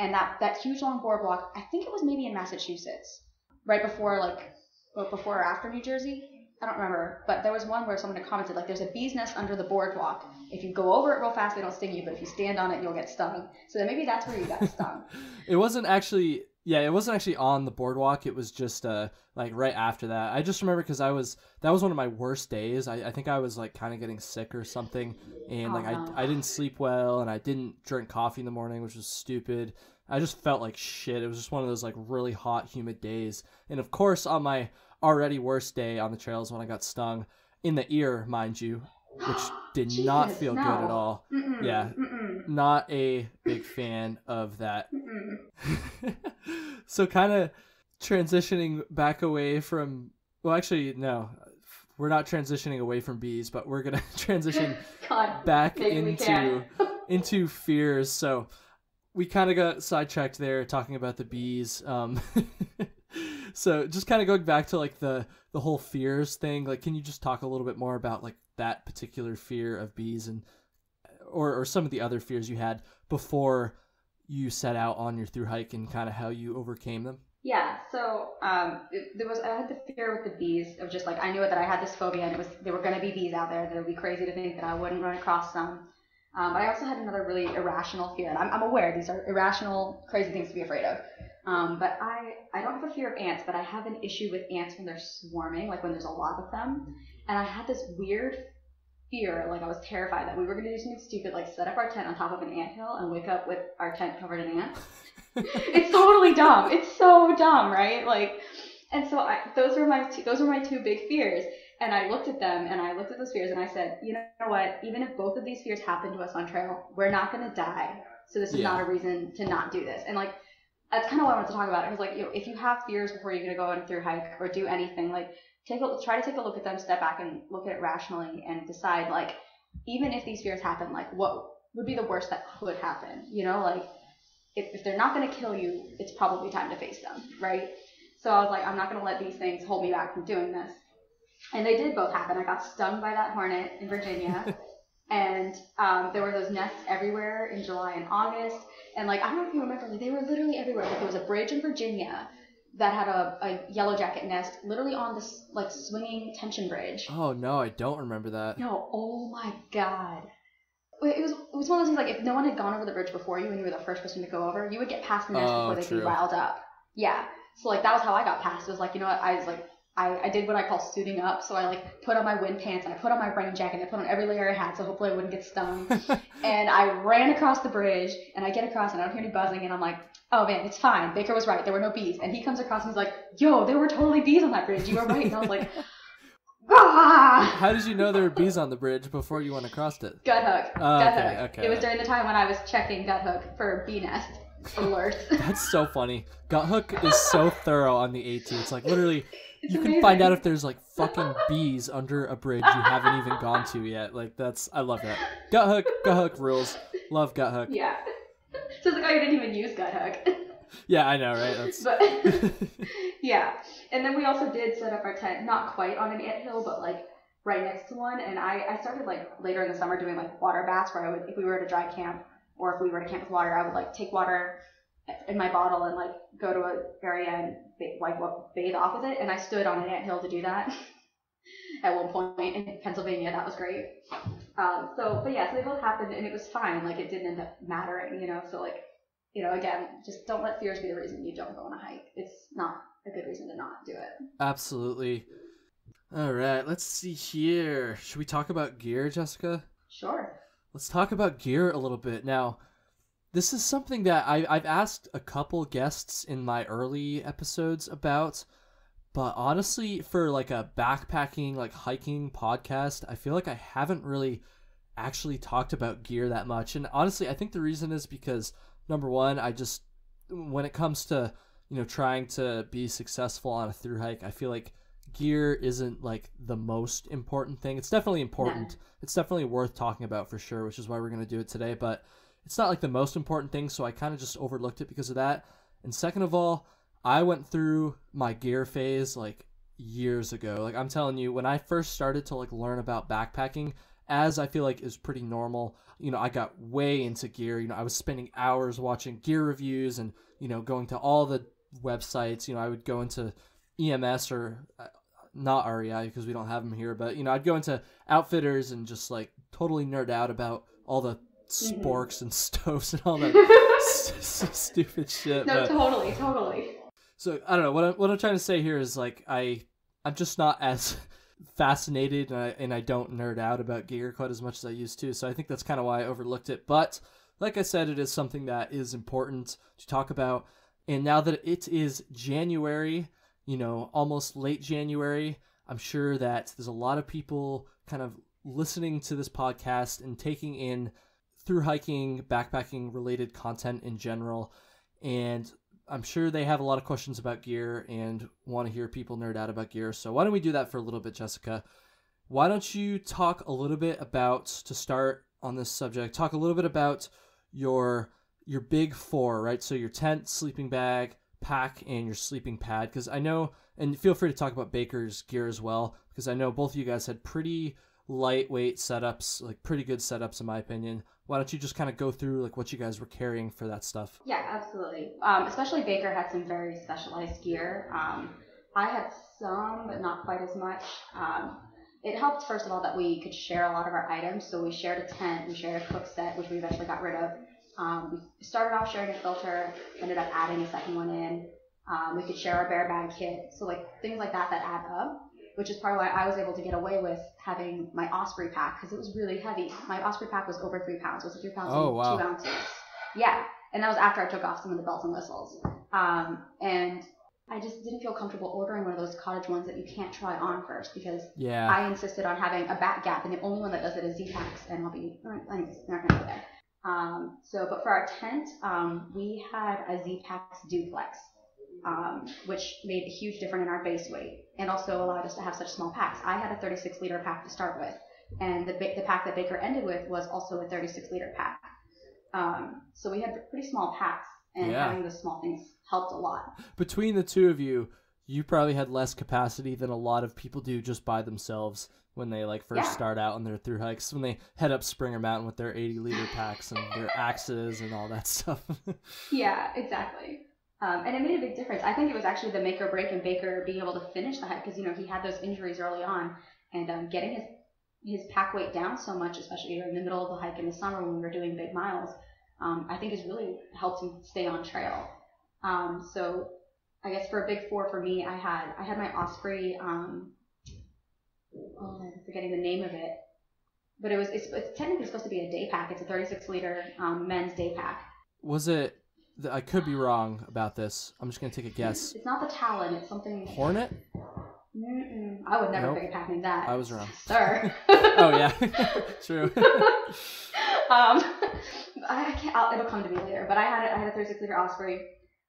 And that that huge long boardwalk, I think it was maybe in Massachusetts, right before like, well, before or after New Jersey. I don't remember, but there was one where someone had commented like, "There's a bee's nest under the boardwalk. If you go over it real fast, they don't sting you, but if you stand on it, you'll get stung." So then maybe that's where you got stung. It wasn't actually yeah, it wasn't actually on the boardwalk. It was just uh like right after that. I just remember because I was that was one of my worst days. I, I think I was like kind of getting sick or something, and Oh, like no. I I didn't sleep well, and I didn't drink coffee in the morning, which was stupid. I just felt like shit. It was just one of those like really hot, humid days, and of course on my already worst day on the trails when I got stung in the ear, mind you, which did not Jesus, feel good at all. Mm-mm, Yeah. Mm-mm, Not a big fan of that so kind of transitioning back away from well actually no we're not transitioning away from bees but we're gonna transition God. back into into fears so we kind of got sidetracked there talking about the bees um so just kind of going back to like the the whole fears thing like can you just talk a little bit more about like that particular fear of bees and or or some of the other fears you had before you set out on your through hike and kind of how you overcame them Yeah, so um, it, there was I had the fear with the bees of just like I knew that I had this phobia and it was there were going to be bees out there that would be crazy to think that I wouldn't run across some. Um, but I also had another really irrational fear, and I'm, I'm aware these are irrational, crazy things to be afraid of. Um, but I I don't have a fear of ants, but I have an issue with ants when they're swarming, like when there's a lot of them. And I had this weird fear, like I was terrified that we were going to do something stupid, like set up our tent on top of an anthill and wake up with our tent covered in ants it's totally dumb. It's so dumb, right? Like, and so I, those were my two, those were my two big fears. And I looked at them and I looked at those fears and I said, you know what? Even if both of these fears happen to us on trail, we're not going to die. So this is Yeah. not a reason to not do this. And like, that's kind of what I wanted to talk about. It was like, you know, if you have fears before you're going to go on a through hike or do anything, like take a try to take a look at them, step back and look at it rationally and decide like, even if these fears happen, like what would be the worst that could happen? You know, like if, if they're not going to kill you, it's probably time to face them, right? So I was like, I'm not going to let these things hold me back from doing this. And they did both happen. I got stung by that hornet in Virginia. and um, there were those nests everywhere in July and August. And like, I don't know if you remember, like, they were literally everywhere. Like, there was a bridge in Virginia that had a, a yellow jacket nest literally on this like swinging tension bridge. oh no i don't remember that No, oh my god. It was it was one of those things like if no one had gone over the bridge before you and you were the first person to go over, you would get past the nest Oh, before they'd true. be riled up. Yeah. So like that was how I got past. It was like, you know what, I was like I, I did what I call suiting up. So I like put on my wind pants and I put on my rain jacket and I put on every layer I had so hopefully I wouldn't get stung. and I ran across the bridge and I get across and I don't hear any buzzing and I'm like, oh man, it's fine. Baker was right. There were no bees. And he comes across and he's like, yo, there were totally bees on that bridge. You were right. And I was like, ah! How did you know there were bees on the bridge before you went across it? Gut hook. Oh, gut okay, hook. okay. It was during the time when I was checking Guthook for bee nest alerts. That's so funny. Guthook is so thorough on the AT. It's like literally It's you can find out if there's like fucking bees under a bridge you haven't even gone to yet. Like that's I love that. Guthook, Gut Hook rules. Love Guthook. Yeah. So it's like, oh, you didn't even use Guthook. Yeah, I know, right? That's but yeah. And then we also did set up our tent, not quite on an anthill, but like right next to one. And I, I started like later in the summer doing like water baths where I would, if we were at a dry camp or if we were to camp with water, I would like take water in my bottle and like go to an area and like what, bathe off with it. And I stood on an anthill to do that at one point in Pennsylvania. That was great. Um, so, but yeah, so they both happened and it was fine. Like it didn't end up mattering, you know. So like, you know, again, just don't let fears be the reason you don't go on a hike. It's not a good reason to not do it. absolutely. All right, let's see here. Should we talk about gear, Jessica? Sure. Let's talk about gear a little bit. Now, this is something that I, I've asked a couple guests in my early episodes about, but honestly, for like a backpacking, like hiking podcast, I feel like I haven't really actually talked about gear that much. And honestly, I think the reason is because number one, I just, when it comes to, you know, trying to be successful on a through hike, I feel like gear isn't like the most important thing. It's definitely important it's definitely worth talking about for sure, which is why we're going to do it today. But it's not like the most important thing, so I kind of just overlooked it because of that. And second of all, I went through my gear phase like years ago. Like I'm telling you, when I first started to like learn about backpacking, as I feel like is pretty normal, you know, I got way into gear. You know, I was spending hours watching gear reviews and you know going to all the websites. You know, I would go into EMS or uh, not REI because we don't have them here, but you know, I'd go into outfitters and just like totally nerd out about all the Mm-hmm. sporks and stoves and all that s- s- stupid shit. No, but- totally, totally. so I don't know what I'm, what I'm trying to say here is like I I'm just not as fascinated and I, and I don't nerd out about gear quite as much as I used to. So I think that's kind of why I overlooked it. But like I said, it is something that is important to talk about. And now that it is January, you know, almost late January, I'm sure that there's a lot of people kind of listening to this podcast and taking in through hiking, backpacking related content in general. And I'm sure they have a lot of questions about gear and want to hear people nerd out about gear. So why don't we do that for a little bit, Jessica? Why don't you talk a little bit about to start on this subject? Talk a little bit about your your big four, right? So your tent, sleeping bag, pack, and your sleeping pad. Because I know, and feel free to talk about Baker's gear as well, because I know both of you guys had pretty lightweight setups, like pretty good setups in my opinion. Why don't you just kind of go through like what you guys were carrying for that stuff? Yeah, absolutely. Um, especially Baker had some very specialized gear. Um, I had some, but not quite as much. Um, it helped, first of all, that we could share a lot of our items. So we shared a tent, we shared a cook set, which we eventually got rid of. Um, we started off sharing a filter, ended up adding a second one in. Um, we could share our bear bag kit. So like things like that that add up, which is part of why I was able to get away with having my Osprey pack because it was really heavy. My Osprey pack was over three pounds. It was three pounds Oh, and wow. two ounces. Yeah, and that was after I took off some of the bells and whistles. Um, and I just didn't feel comfortable ordering one of those cottage ones that you can't try on first because Yeah. I insisted on having a back gap, and the only one that does it is Zpacks, and I'll be, anyways, not gonna go there. Um, so, but for our tent, um, we had a Zpacks duplex, um, which made a huge difference in our base weight, and also allowed us to have such small packs. I had a 36 liter pack to start with, and the the pack that Baker ended with was also a 36 liter pack. Um, so we had pretty small packs, and Yeah. having the small things helped a lot. Between the two of you, you probably had less capacity than a lot of people do just by themselves when they like first Yeah. start out on their through hikes. When they head up Springer Mountain with their 80 liter packs and their axes and all that stuff. Yeah, exactly. Um, and it made a big difference. I think it was actually the make or break in Baker being able to finish the hike because you know he had those injuries early on, and um, getting his his pack weight down so much, especially during the middle of the hike in the summer when we were doing big miles, um, I think has really helped him stay on trail. Um, so I guess for a big four for me, I had I had my Osprey. Um, oh, I'm forgetting the name of it, but it was it's, it's technically supposed to be a day pack. It's a 36 liter um, men's day pack. Was it? I could be wrong about this. I'm just gonna take a guess. It's not the Talon. It's something. Hornet? Mm-mm. I would never Nope. pick a pack that. I was wrong. Sir. Oh yeah, true. um, I, I can't. I'll, it'll come to me later. But I had a, I had a 36 liter Osprey.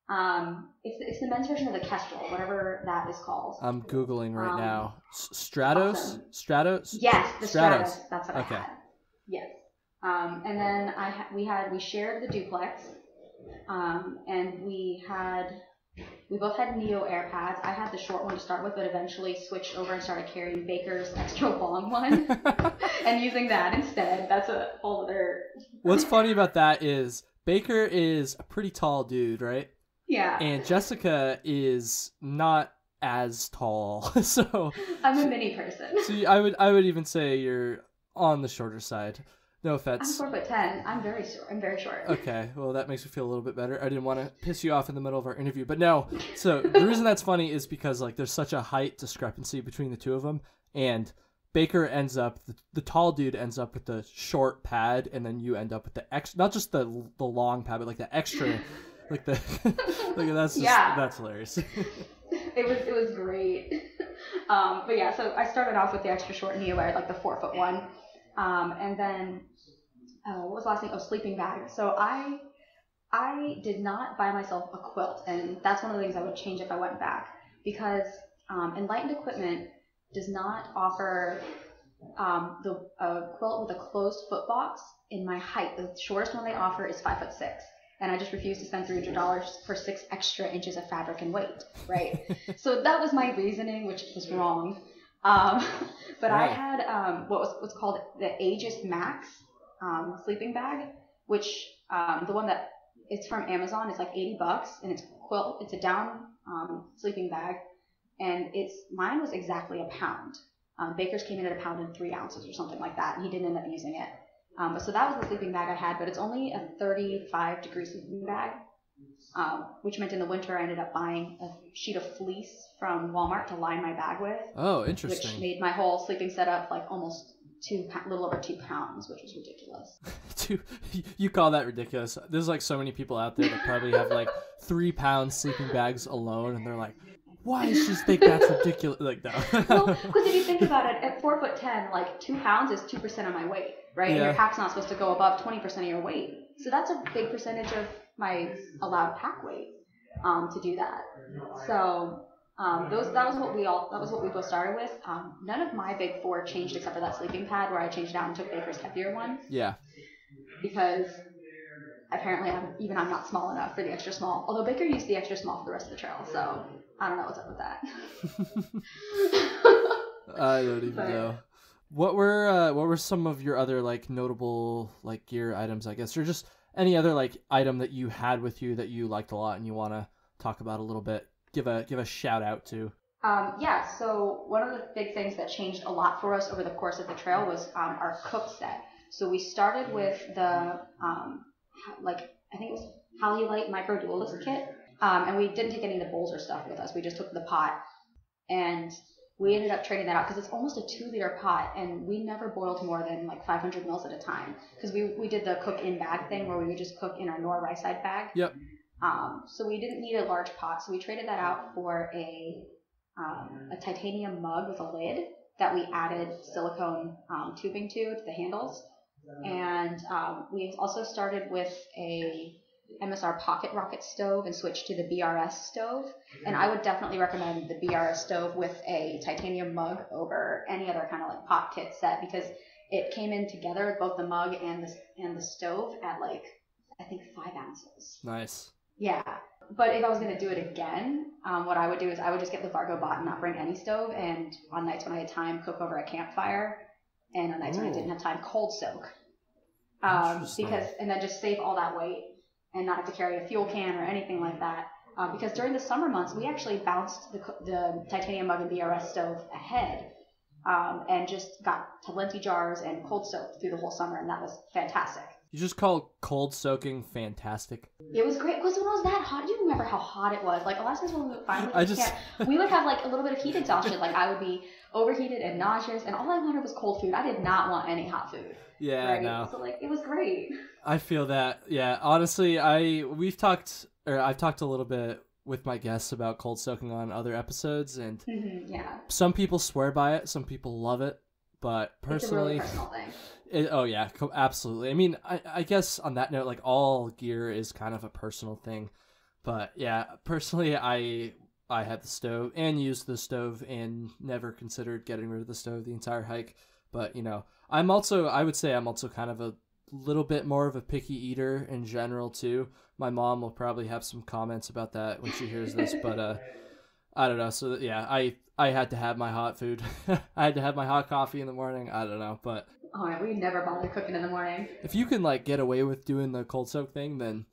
Um, it's it's the men's version of the Kestrel, whatever that is called. I'm googling right Um, now. Stratos? awesome. Stratos? Yes, the Stratos. Stratos. That's what Okay. I had. Yes. Um, and then I ha- we had we shared the duplex, um, and we had we both had Neo Air pads. I had the short one to start with, but eventually switched over and started carrying Baker's extra long one and using that instead. That's a whole other. What's funny about that is Baker is a pretty tall dude, right? Yeah, And Jessica is not as tall. so, I'm a mini person. so I would I would even say you're on the shorter side. No offense. I'm four foot ten. I'm very short. I'm very short. Okay, well that makes me feel a little bit better. I didn't want to piss you off in the middle of our interview, but no. So the reason that's funny is because like there's such a height discrepancy between the two of them, and Baker ends up the, the tall dude ends up with the short pad, and then you end up with the ex not just the the long pad, but like the extra, like the like that's just, Yeah. that's hilarious. it was it was great. Um, but yeah, so I started off with the extra short Neo Air, like the four foot one, um, and then uh, what was the last thing? Oh, sleeping bag. So I I did not buy myself a quilt, and that's one of the things I would change if I went back because um, Enlightened Equipment does not offer um, the a quilt with a closed foot box in my height. The shortest one they offer is five foot six. And I just refused to spend three hundred dollars for six extra inches of fabric and weight, right? so that was my reasoning, which was wrong. Um, but I had um, what was what's called the Aegis Max um, sleeping bag, which um, the one that it's from Amazon. It's like 80 bucks, and it's quilt. It's a down um, sleeping bag, and it's mine was exactly a pound. Um, Baker's came in at a pound and three ounces or something like that, and he didn't end up using it. Um, but so that was the sleeping bag I had, but it's only a 35 degree sleeping bag, um, which meant in the winter I ended up buying a sheet of fleece from Walmart to line my bag with, oh, which interesting. made my whole sleeping setup like almost two, pou- little over two pounds, which was ridiculous. Dude, you call that ridiculous? There's like so many people out there that probably have like three pound sleeping bags alone, and they're like, "Why does she think that's ridiculous?" Like, no. well, because if you think about it, at four foot ten, like two pounds is two percent of my weight, right? And your pack's not supposed to go above twenty percent of your weight, so that's a big percentage of my allowed pack weight um, to do that. So um, those that was what we all that was what we both started with. Um, none of my big four changed except for that sleeping pad where I changed it out and took Baker's heavier one yeah. because apparently I'm, even I'm not small enough for the extra small. Although Baker used the extra small for the rest of the trail, so I don't know what's up with that. I don't even But- know. What were uh, what were some of your other like notable like gear items, I guess, or just any other like item that you had with you that you liked a lot and you want to talk about a little bit? Give a give a shout out to. Um, yeah, so one of the big things that changed a lot for us over the course of the trail was um, our cook set. So we started with the, um, like, I think it was Halulite Micro Dualist kit, um, and we didn't take any of the bowls or stuff with us. We just took the pot, and we ended up trading that out because it's almost a two liter pot, and we never boiled more than like 500 mils at a time because we, we did the cook in bag thing where we would just cook in our Knorr rice side bag. Yep. Um, so we didn't need a large pot, so we traded that out for a um, a titanium mug with a lid that we added silicone um, tubing to to the handles, and um, we also started with a MSR pocket rocket stove and switched to the BRS stove. And I would definitely recommend the BRS stove with a titanium mug over any other kind of like pot kit set because it came in together, both the mug and the and the stove at like I think five ounces. Nice. Yeah. But if I was going to do it again, um, what I would do is I would just get the Vargo bot and not bring any stove. And on nights when I had time, cook over a campfire. And on nights when I Ooh. didn't have time, cold soak. Um, Interesting. because and then just save all that weight and not have to carry a fuel can or anything like that. Um, because during the summer months, we actually bounced the, co- the titanium mug and BRS stove ahead um, and just got Talenti jars and cold soaked through the whole summer, and that was fantastic. You just call cold soaking fantastic. It was great because when it was that hot, do you remember how hot it was? Like a lot of times when we would finally I just- camp, we would have like a little bit of heat exhaustion. Like I would be overheated and nauseous, and all I wanted was cold food. I did not want any hot food. Yeah, right? no. So like it was great. I feel that. Yeah, honestly, I we've talked or I've talked a little bit with my guests about cold soaking on other episodes and Mhm, yeah, some people swear by it, some people love it, but a really personally personal thing. It, oh yeah, absolutely. I mean, I, I guess on that note, like all gear is kind of a personal thing, but yeah, personally, I I had the stove and used the stove and never considered getting rid of the stove the entire hike. But you know, I'm also I would say I'm also kind of a little bit more of a picky eater in general too. My mom will probably have some comments about that when she hears this, but uh, I don't know. So yeah, I I had to have my hot food. I had to have my hot coffee in the morning. I don't know, but Oh, we never bother cooking in the morning. if you can like get away with doing the cold soak thing, then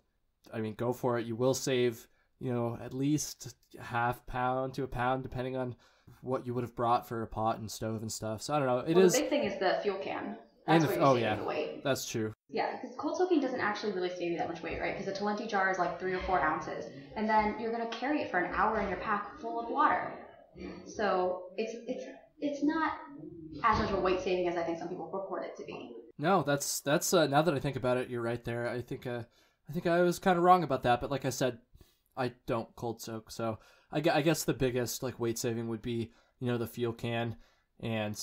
I mean, go for it. You will save, you know, at least half pound to a pound, depending on what you would have brought for a pot and stove and stuff. So I don't know. It well, is the big thing is the fuel can. And the- oh, yeah. the weight. that's true. Yeah, because cold soaking doesn't actually really save you that much weight, right? Because a Talenti jar is like three or four ounces, and then you're gonna carry it for an hour in your pack full of water. So it's it's it's not as much of a weight saving as I think some people purport it to be. No, that's that's uh, now that I think about it, you're right there. I think uh, I think I was kind of wrong about that, but like I said, I don't cold soak, so I, I guess the biggest like weight saving would be you know the fuel can, and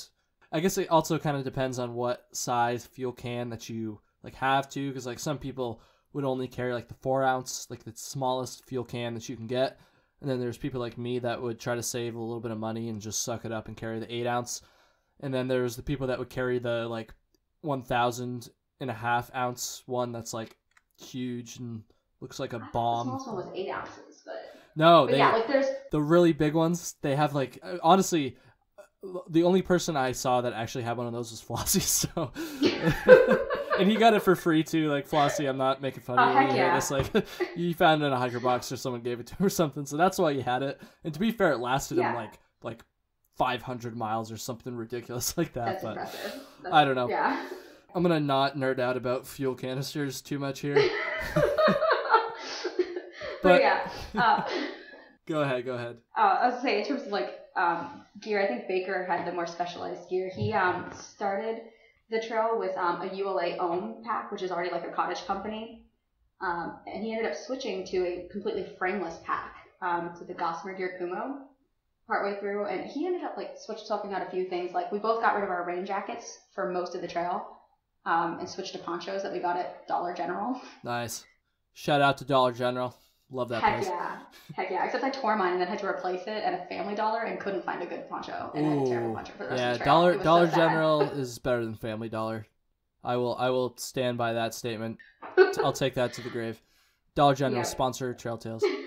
I guess it also kind of depends on what size fuel can that you like have to, because like some people would only carry like the four ounce, like the smallest fuel can that you can get, and then there's people like me that would try to save a little bit of money and just suck it up and carry the eight ounce, and then there's the people that would carry the like one thousand and a half ounce one that's like huge and looks like a The bomb. smallest one was eight ounces, but, No, but they yeah, like there's the really big ones. They have like uh, honestly, uh, the only person I saw that actually had one of those was Flossie. So, and he got it for free too. Like Flossie, I'm not making fun Oh, of you. heck You yeah. this, like you found it in a hiker box or someone gave it to him or something. So that's why he had it. And to be fair, it lasted him like like 500 miles or something ridiculous like that. that's but impressive. That's- I don't know. Yeah. I'm gonna not nerd out about fuel canisters too much here. but, But- yeah. Uh, go ahead, go ahead. Uh, I was gonna say in terms of like um, gear, I think Baker had the more specialized gear. He um, started the trail with um, a ULA Ohm pack, which is already like a cottage company, um, and he ended up switching to a completely frameless pack um, to the Gossamer Gear Kumo partway through, and he ended up like switch swapping out a few things. Like we both got rid of our rain jackets for most of the trail. Um, and switched to ponchos that we got at Dollar General. Nice. Shout out to Dollar General. Love that Heck place. yeah. Heck yeah. Except I tore mine and then had to replace it at a family dollar and couldn't find a good poncho. And I had a terrible Ooh, poncho for the rest yeah, of the trail. Dollar was so Dollar. General is better than Family Dollar. I will I will stand by that statement. I'll take that to the grave. Dollar General Yeah. sponsor Trail Tales.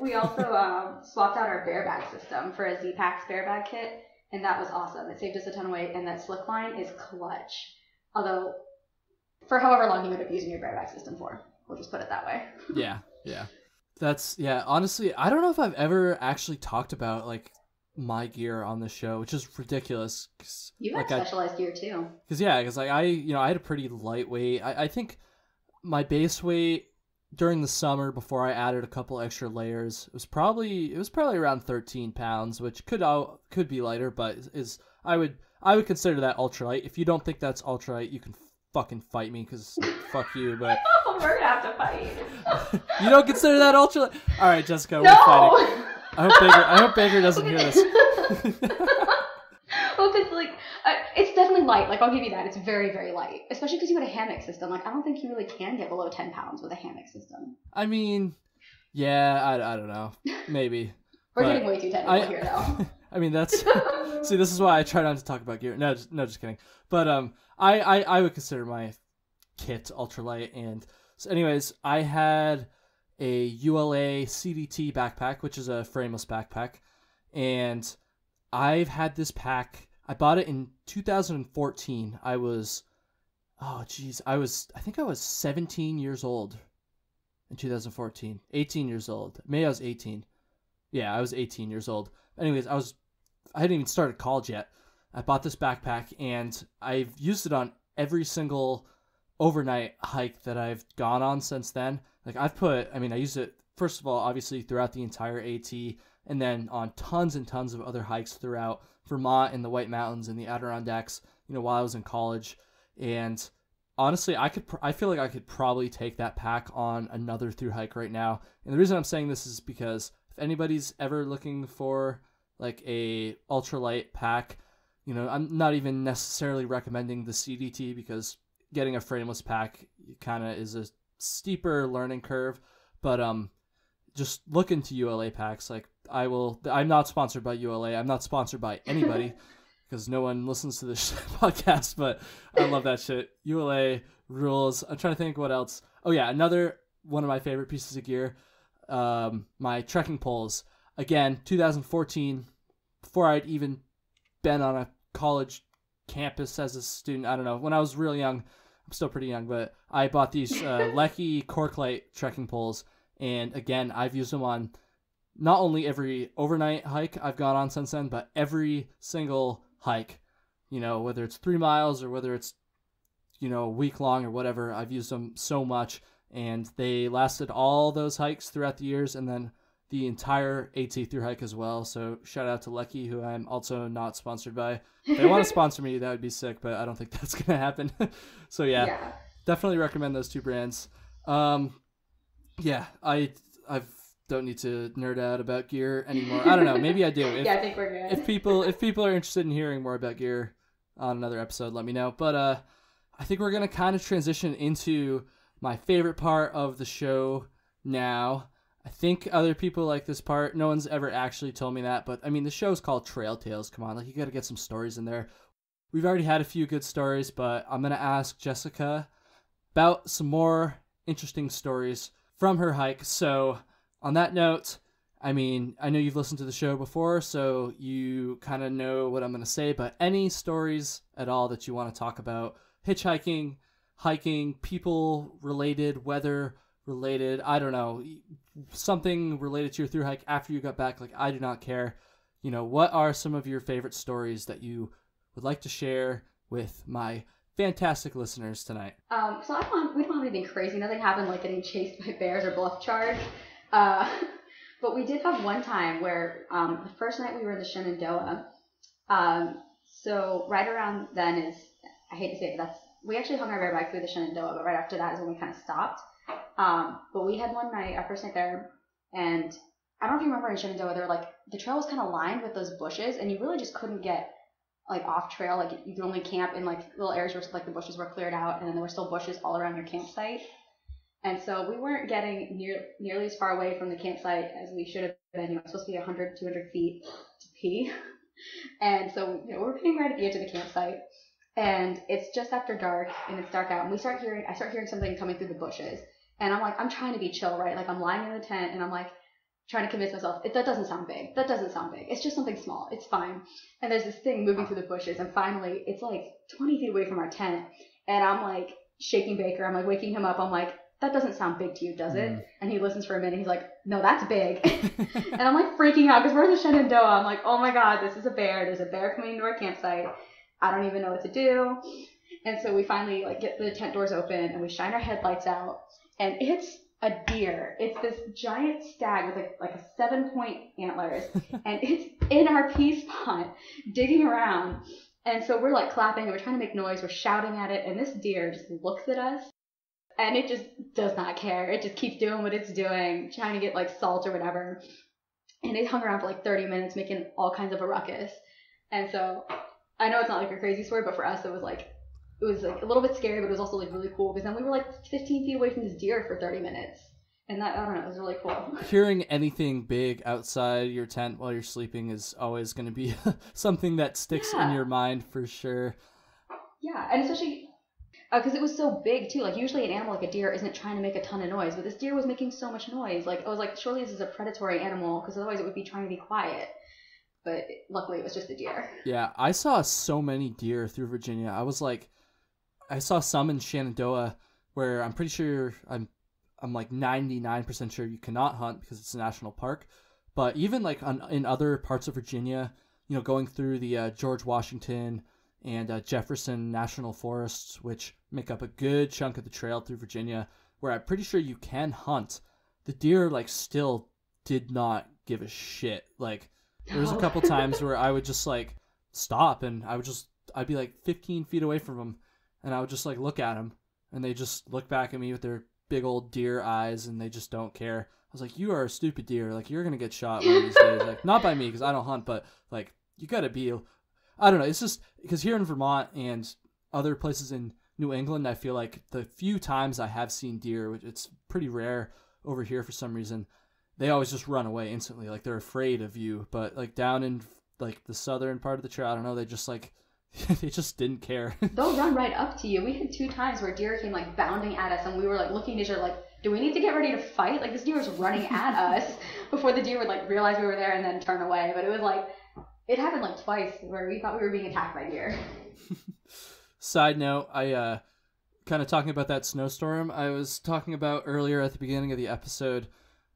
we also um, swapped out our bear bag system for a Zpacks bear bag kit, and that was awesome. It saved us a ton of weight, and that slick line is clutch. Although, for however long you end up using your bear bag system for, we'll just put it that way. Yeah, yeah. That's yeah. Honestly, I don't know if I've ever actually talked about like my gear on the show, which is ridiculous. 'cause, You like I, specialized gear too. Because yeah, because like I, you know, I had a pretty lightweight. I, I think my base weight during the summer before I added a couple extra layers it was probably it was probably around 13 pounds, which could could be lighter, but is, I would I would consider that ultralight. If you don't think that's ultralight, you can fucking fight me because fuck you. But oh, We're gonna have to fight. you don't consider that ultralight. All right, Jessica, we're no. fighting. I hope Baker. I hope Baker doesn't hear this. well, because like it's definitely light. Like I'll give you that. It's very very light, especially because you had a hammock system. Like I don't think you really can get below ten pounds with a hammock system. I mean, yeah, I, I don't know, maybe. We're But getting way too technical I- here, though. I mean, that's see, this is why I try not to talk about gear. No, just, no, just kidding. But um, I, I I would consider my kit ultralight, and so anyways, I had a ULA CDT backpack, which is a frameless backpack, and I've had this pack. I bought it in 2014. I was, oh geez, I was I think I was 17 years old in 2014. 18 years old. Maybe I was 18. Yeah, I was 18 years old. Anyways, I was I hadn't even started college yet. I bought this backpack and I've used it on every single overnight hike that I've gone on since then. Like I've put, I mean, I used it first of all, obviously throughout the entire AT, and then on tons and tons of other hikes throughout Vermont and the White Mountains and the Adirondacks. You know, while I was in college, and honestly, I could, I feel like I could probably take that pack on another through hike right now. And the reason I'm saying this is because if anybody's ever looking for like a ultralight pack, you know, I'm not even necessarily recommending the CDT because getting a frameless pack kind of is a steeper learning curve. But um, just look into ULA packs. Like I will. I'm not sponsored by ULA. I'm not sponsored by anybody because no one listens to this podcast. But I love that shit. ULA rules. I'm trying to think what else. Oh yeah, another one of my favorite pieces of gear. Um, my trekking poles. Again, 2014. Before I'd even been on a college campus as a student. I don't know. When I was real young, I'm still pretty young, but I bought these uh, Leki Corklite trekking poles, and again, I've used them on not only every overnight hike I've gone on since then, but every single hike. You know, whether it's three miles or whether it's you know a week long or whatever, I've used them so much, and they lasted all those hikes throughout the years, and then the entire AT through hike as well. So shout out to Leki, who I'm also not sponsored by. If they want to sponsor me, that would be sick, but I don't think that's gonna happen. so yeah, yeah, definitely recommend those two brands. Um, yeah, I I don't need to nerd out about gear anymore. I don't know. Maybe I do. If, yeah, I think we're good. if people if people are interested in hearing more about gear on another episode, let me know. But uh, I think we're gonna kind of transition into my favorite part of the show now. I think other people like this part. No one's ever actually told me that, but I mean, the show's called Trail Tales. Come on, like you got to get some stories in there. We've already had a few good stories, but I'm gonna ask Jessica about some more interesting stories from her hike. So, on that note, I mean, I know you've listened to the show before, so you kind of know what I'm gonna say. But any stories at all that you want to talk about, hitchhiking, hiking, people related, weather related, I don't know, something related to your through hike after you got back, like I do not care. You know, what are some of your favorite stories that you would like to share with my fantastic listeners tonight? Um, so I don't, we don't have anything crazy. Nothing happened like getting chased by bears or bluff charge. Uh, but we did have one time where um, the first night we were in the Shenandoah. Um, so right around then is I hate to say it, but that's we actually hung our bear bike through the Shenandoah, but right after that is when we kind of stopped. Um, but we had one night, our first night there, and I don't know if you remember in Shenandoah, there were like the trail was kind of lined with those bushes, and you really just couldn't get like off trail. Like you could only camp in like little areas where like the bushes were cleared out, and then there were still bushes all around your campsite. And so we weren't getting near nearly as far away from the campsite as we should have been. You know, supposed to be 100, 200 feet to pee. And so you know, we're getting right at the edge of the campsite, and it's just after dark, and it's dark out, and we start hearing I start hearing something coming through the bushes and I'm like, I'm trying to be chill, right? Like I'm lying in the tent and I'm like trying to convince myself, that doesn't sound big. That doesn't sound big. It's just something small. It's fine. And there's this thing moving through the bushes and finally it's like 20 feet away from our tent. And I'm like shaking Baker. I'm like waking him up. I'm like, that doesn't sound big to you, does it? Mm. And he listens for a minute. He's like, no, that's big. and I'm like freaking out because we're in the Shenandoah. I'm like, oh my God, this is a bear. There's a bear coming into our campsite. I don't even know what to do. And so we finally like get the tent doors open and we shine our headlights out and it's a deer. It's this giant stag with like, like a seven point antlers, and it's in our pee spot digging around. And so we're like clapping, and we're trying to make noise, we're shouting at it, and this deer just looks at us and it just does not care. It just keeps doing what it's doing, trying to get like salt or whatever. And it hung around for like 30 minutes making all kinds of a ruckus. And so I know it's not like a crazy story, but for us it was like it was like a little bit scary, but it was also like really cool because then we were like 15 feet away from this deer for 30 minutes. And that, I don't know, it was really cool. Hearing anything big outside your tent while you're sleeping is always going to be something that sticks yeah. in your mind for sure. Yeah, and especially because uh, it was so big too. Like usually an animal like a deer isn't trying to make a ton of noise, but this deer was making so much noise. Like I was like, surely this is a predatory animal because otherwise it would be trying to be quiet. But luckily it was just a deer. Yeah, I saw so many deer through Virginia. I was like, I saw some in Shenandoah where I'm pretty sure I'm I'm like 99% sure you cannot hunt because it's a national park. But even like on, in other parts of Virginia, you know, going through the uh, George Washington and uh, Jefferson National Forests, which make up a good chunk of the trail through Virginia, where I'm pretty sure you can hunt. The deer like still did not give a shit. Like there was a couple times where I would just like stop and I would just I'd be like 15 feet away from them, and I would just like look at them, and they just look back at me with their big old deer eyes, and they just don't care. I was like, "You are a stupid deer. Like you're gonna get shot one of these days. Like not by me because I don't hunt, but like you gotta be. I don't know. It's just because here in Vermont and other places in New England, I feel like the few times I have seen deer, which it's pretty rare over here for some reason, they always just run away instantly. Like they're afraid of you. But like down in like the southern part of the trail, I don't know. They just like they just didn't care. They'll run right up to you. We had two times where deer came like bounding at us, and we were like looking at each other like, "Do we need to get ready to fight?" Like this deer was running at us before the deer would like realize we were there and then turn away. But it was like it happened like twice where we thought we were being attacked by deer. Side note, I uh kind of talking about that snowstorm I was talking about earlier at the beginning of the episode.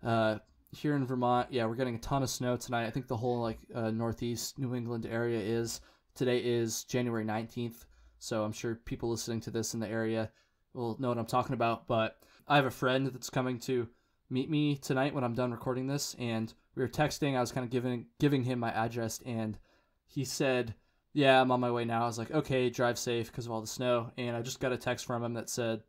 Uh here in Vermont, yeah, we're getting a ton of snow tonight. I think the whole like uh, northeast New England area is. Today is January 19th, so I'm sure people listening to this in the area will know what I'm talking about, but I have a friend that's coming to meet me tonight when I'm done recording this and we were texting. I was kind of giving giving him my address and he said yeah, I'm on my way now. I was like, okay, drive safe because of all the snow. And I just got a text from him that said,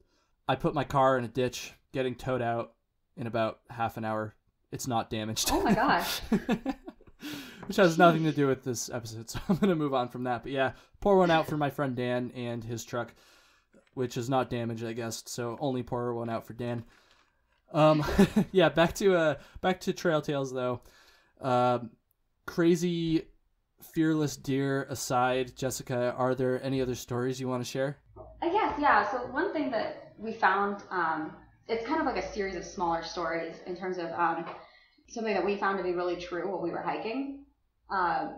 I put my car in a ditch, getting towed out in about half an hour. It's not damaged. Oh my gosh. Which has nothing to do with this episode, so I'm gonna move on from that. But yeah, pour one out for my friend Dan and his truck, which is not damaged, I guess. So only pour one out for Dan. Um, yeah, back to uh, back to Trail Tales though. Um, crazy fearless deer aside, Jessica, are there any other stories you want to share? I guess, yeah. So one thing that we found, um, it's kind of like a series of smaller stories in terms of um, something that we found to be really true while we were hiking. Um,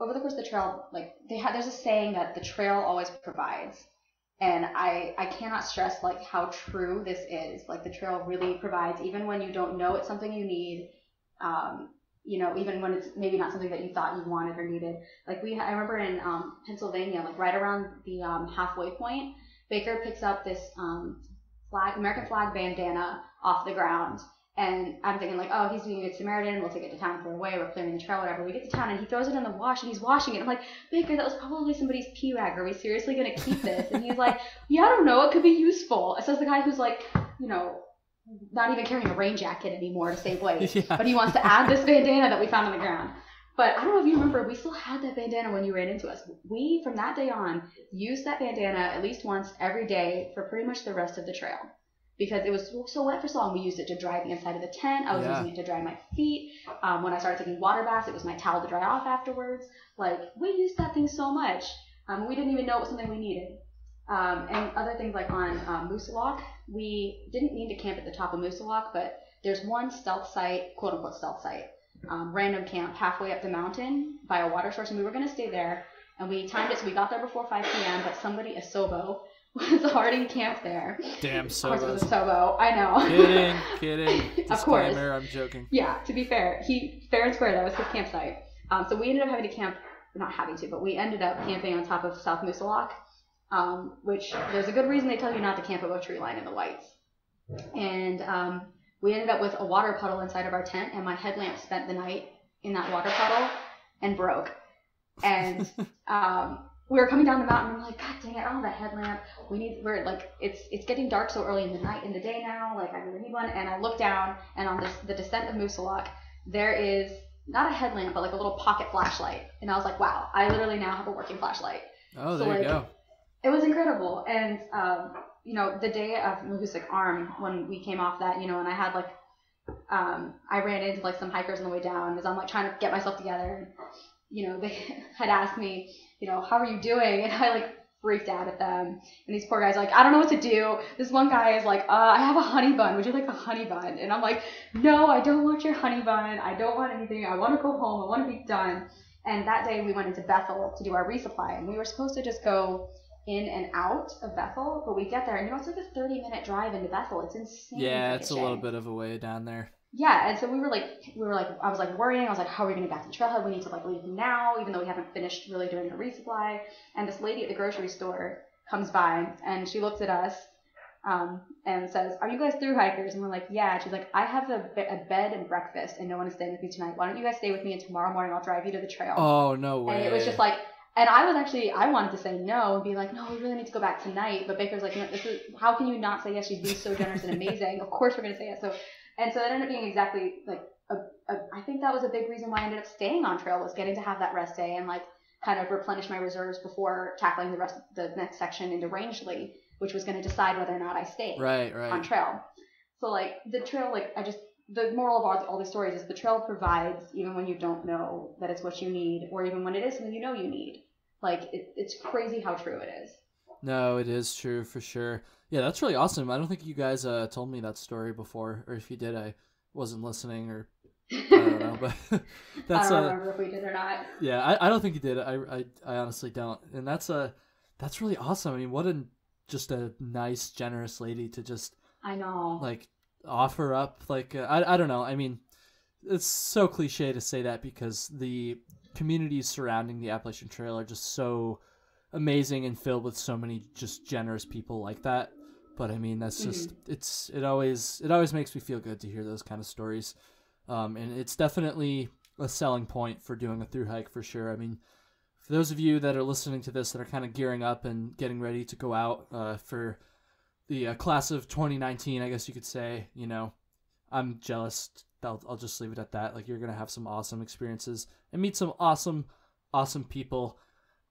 over the course of the trail, like they had, there's a saying that the trail always provides, and I I cannot stress like how true this is. Like the trail really provides, even when you don't know it's something you need. Um, you know, even when it's maybe not something that you thought you wanted or needed. Like we, I remember in um, Pennsylvania, like right around the um, halfway point, Baker picks up this um, flag, American flag bandana off the ground. And I'm thinking like, oh, he's being a good Samaritan. We'll take it to town for a way. We're clearing the trail, whatever. We get to town and he throws it in the wash and he's washing it. I'm like, Baker, that was probably somebody's pee rag. Are we seriously gonna keep this? And he's like, yeah, I don't know. It could be useful. It says the guy who's like, you know, not even carrying a rain jacket anymore to save weight yeah. but he wants to add this bandana that we found on the ground. But I don't know if you remember, we still had that bandana when you ran into us. We, from that day on, used that bandana at least once every day for pretty much the rest of the trail. Because it was so wet for so long, we used it to dry the inside of the tent. I was Yeah. using it to dry my feet. Um, when I started taking water baths, it was my towel to dry off afterwards. Like, we used that thing so much. Um, we didn't even know it was something we needed. Um, and other things like on um, Moosilauke, we didn't need to camp at the top of Moosilauke, but there's one stealth site, quote unquote stealth site, um, random camp halfway up the mountain by a water source, and we were going to stay there. And we timed it so we got there before 5 p.m., but somebody, a Sobo, was already camped there. Damn, Of course, it was Sobo. I know. kidding, kidding. Of course. I'm joking. Yeah, to be fair, he fair and square that was his campsite. Um, so we ended up having to camp, not having to, but we ended up camping on top of South Moosilauke, um, which there's a good reason they tell you not to camp above tree line in the whites. And um, we ended up with a water puddle inside of our tent, and my headlamp spent the night in that water puddle and broke. And um, we were coming down the mountain, and I'm like, God dang it, I don't have a headlamp. We need, we're like, it's it's getting dark so early in the night, in the day now. Like, I really need one. And I look down, and on this the descent of Moosilauke, there is not a headlamp, but like a little pocket flashlight. And I was like, wow, I literally now have a working flashlight. Oh, So, there you go. It was incredible. And, um, you know, the day of Mahoosuc Arm, when we came off that, you know, and I had like, um, I ran into like some hikers on the way down as I'm like trying to get myself together. And, you know, they had asked me, you know, how are you doing? And I like freaked out at them. And these poor guys are like, I don't know what to do. This one guy is like, uh, I have a honey bun. Would you like a honey bun? And I'm like, no, I don't want your honey bun. I don't want anything. I want to go home. I want to be done. And that day we went into Bethel to do our resupply, and we were supposed to just go in and out of Bethel, but we get there, and you know, it's like a 30 minute drive into Bethel. It's insane. Yeah, it's a little bit of a way down there. Yeah, and so we were like, we were like, I was like worrying. I was like, how are we gonna get back to Trailhead? We need to like leave now, even though we haven't finished really doing a resupply. And this lady at the grocery store comes by, and she looks at us, um, and says, "Are you guys through hikers?" And we're like, "Yeah." And she's like, "I have a, be- a bed and breakfast, and no one is staying with me tonight. Why don't you guys stay with me, and tomorrow morning I'll drive you to the trail." Oh no way! And it was just like, and I was actually, I wanted to say no and be like, no, we really need to go back tonight. But Baker's like, no, this is, how can you not say yes? She's being so generous and amazing. Of course we're going to say yes. So, and so it ended up being exactly like, a, a, I think that was a big reason why I ended up staying on trail was getting to have that rest day and like kind of replenish my reserves before tackling the rest, the next section into Rangeley, which was going to decide whether or not I stayed right, right. on trail. So like the trail, like I just the moral of all, all these stories is the trail provides even when you don't know that it's what you need, or even when it is something you know you need. Like it, it's crazy how true it is. No, it is true for sure. Yeah, that's really awesome. I don't think you guys uh, told me that story before, or if you did, I wasn't listening, or I don't know. But that's I don't uh, remember if we did or not. yeah, I, I don't think you did. I, I I honestly don't. And that's a that's really awesome. I mean, what a just a nice, generous lady to just I know. like offer up like uh, I I don't know. I mean, it's so cliche to say that because the communities surrounding the Appalachian Trail are just so amazing and filled with so many just generous people like that. But I mean, that's just it's it always it always makes me feel good to hear those kind of stories. Um, and it's definitely a selling point for doing a through hike for sure. I mean, for those of you that are listening to this that are kind of gearing up and getting ready to go out uh, for the uh, class of 2019, I guess you could say, you know, I'm jealous. I'll, I'll just leave it at that. Like, you're going to have some awesome experiences and meet some awesome, awesome people.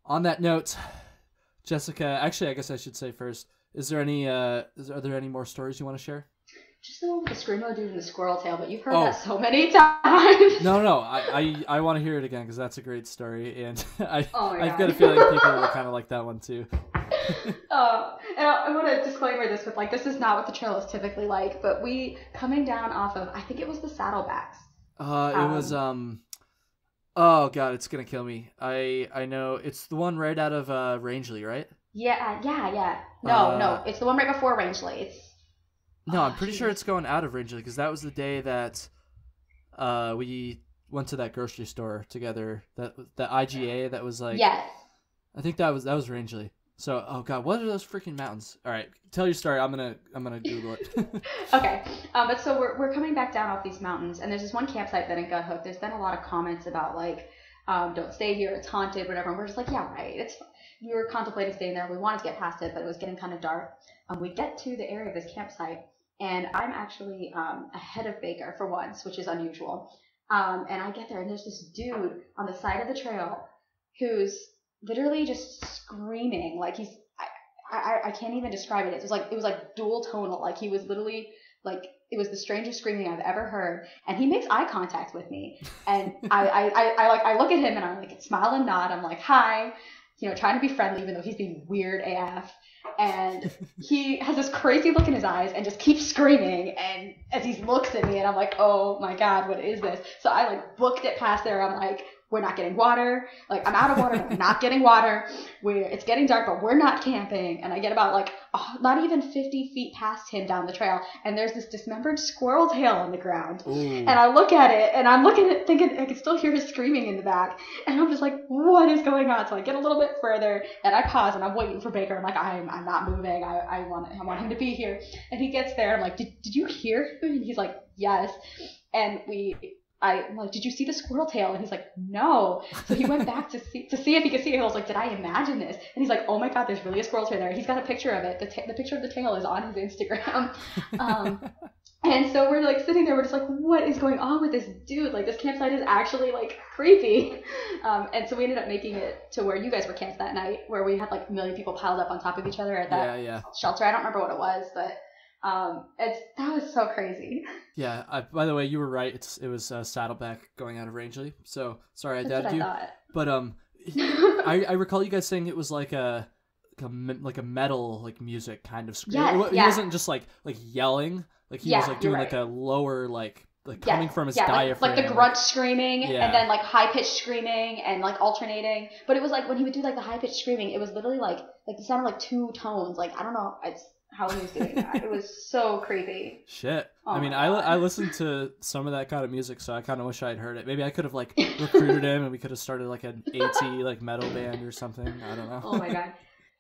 On that note, Jessica, actually, I guess I should say first, is there any, uh, is, are there any more stories you want to share? Just the one with the screamo dude and the squirrel tail, but you've heard Oh. that so many times. No, no, I, I, I want to hear it again because that's a great story. And I oh I've got a feeling people will kind of like that one too. Uh, and I, I want to disclaimer this with like this is not what the trail is typically like, but we coming down off of I think it was the Saddlebacks. Uh, it was um, oh god, it's gonna kill me. I I know it's the one right out of uh Rangeley, right? Yeah, yeah, yeah. No, Uh, no, it's the one right before Rangeley. It's No, I'm Oh, pretty sure it's going out of Rangeley because that was the day that uh we went to that grocery store together. That the IGA that was like yes. I think that was that was Rangeley. So oh god, what are those freaking mountains? All right, tell your story. I'm gonna I'm gonna Google it. Okay, um, but so we're, we're coming back down off these mountains, and there's this one campsite that in Guthook, there's been a lot of comments about like, um, don't stay here, it's haunted, whatever. And we're just like, yeah, right. It's we were contemplating staying there. We wanted to get past it, but it was getting kind of dark. Um, we get to the area of this campsite, and I'm actually um, ahead of Baker for once, which is unusual. Um, and I get there, and there's this dude on the side of the trail who's literally just screaming like he's I, I, I can't even describe it. It was like it was like dual tonal. Like he was literally like it was the strangest screaming I've ever heard. And he makes eye contact with me. And I, I, I, I like I look at him and I'm like smile and nod. I'm like, hi, you know, trying to be friendly even though he's being weird AF. And he has this crazy look in his eyes and just keeps screaming and as he looks at me and I'm like, oh my god, what is this? So I like booked it past there. I'm like, we're not getting water. Like I'm out of water, I'm not getting water. We're it's getting dark, but we're not camping. And I get about like oh, not even 50 feet past him down the trail, and there's this dismembered squirrel tail on the ground. Ooh. And I look at it, and I'm looking at thinking I can still hear his screaming in the back, and I'm just like, what is going on? So I get a little bit further, and I pause, and I'm waiting for Baker. I'm like, I'm, I'm not moving. I, I want I want him to be here. And he gets there. I'm like, did, did you hear? him? And he's like, yes. And we. I, I'm like, did you see the squirrel tail? And he's like, no. So he went back to see to see if he could see it. I was like, did I imagine this? And he's like, oh my god, there's really a squirrel tail there. He's got a picture of it. The, ta- the picture of the tail is on his Instagram. Um, and so we're like sitting there, we're just like, what is going on with this dude? Like this campsite is actually like creepy. Um, and so we ended up making it to where you guys were camped that night, where we had like a million people piled up on top of each other at that yeah, yeah, shelter. I don't remember what it was, but um, it's that was so crazy. yeah. I, by the way, you were right. It's it was uh, Saddleback going out of Rangeley. So sorry I doubted you. I But um. I, I recall you guys saying it was like a like a, like a metal like music kind of scream. Yes, It wa- he yeah. wasn't just like like yelling. Like he was like doing like a lower like like coming Yes, from his yeah, diaphragm. Like, the grunt screaming Yeah. and then like high pitched screaming and like alternating. But it was like when he would do like the high pitched screaming, it was literally like like it sounded like two tones. Like I don't know it's how he was doing that. it was so creepy. Shit. Oh I mean, I, li- I listened to some of that kind of music, so I kind of wish I had heard it. Maybe I could have like recruited him, and we could have started like an AT like metal band or something. I don't know. Oh my god.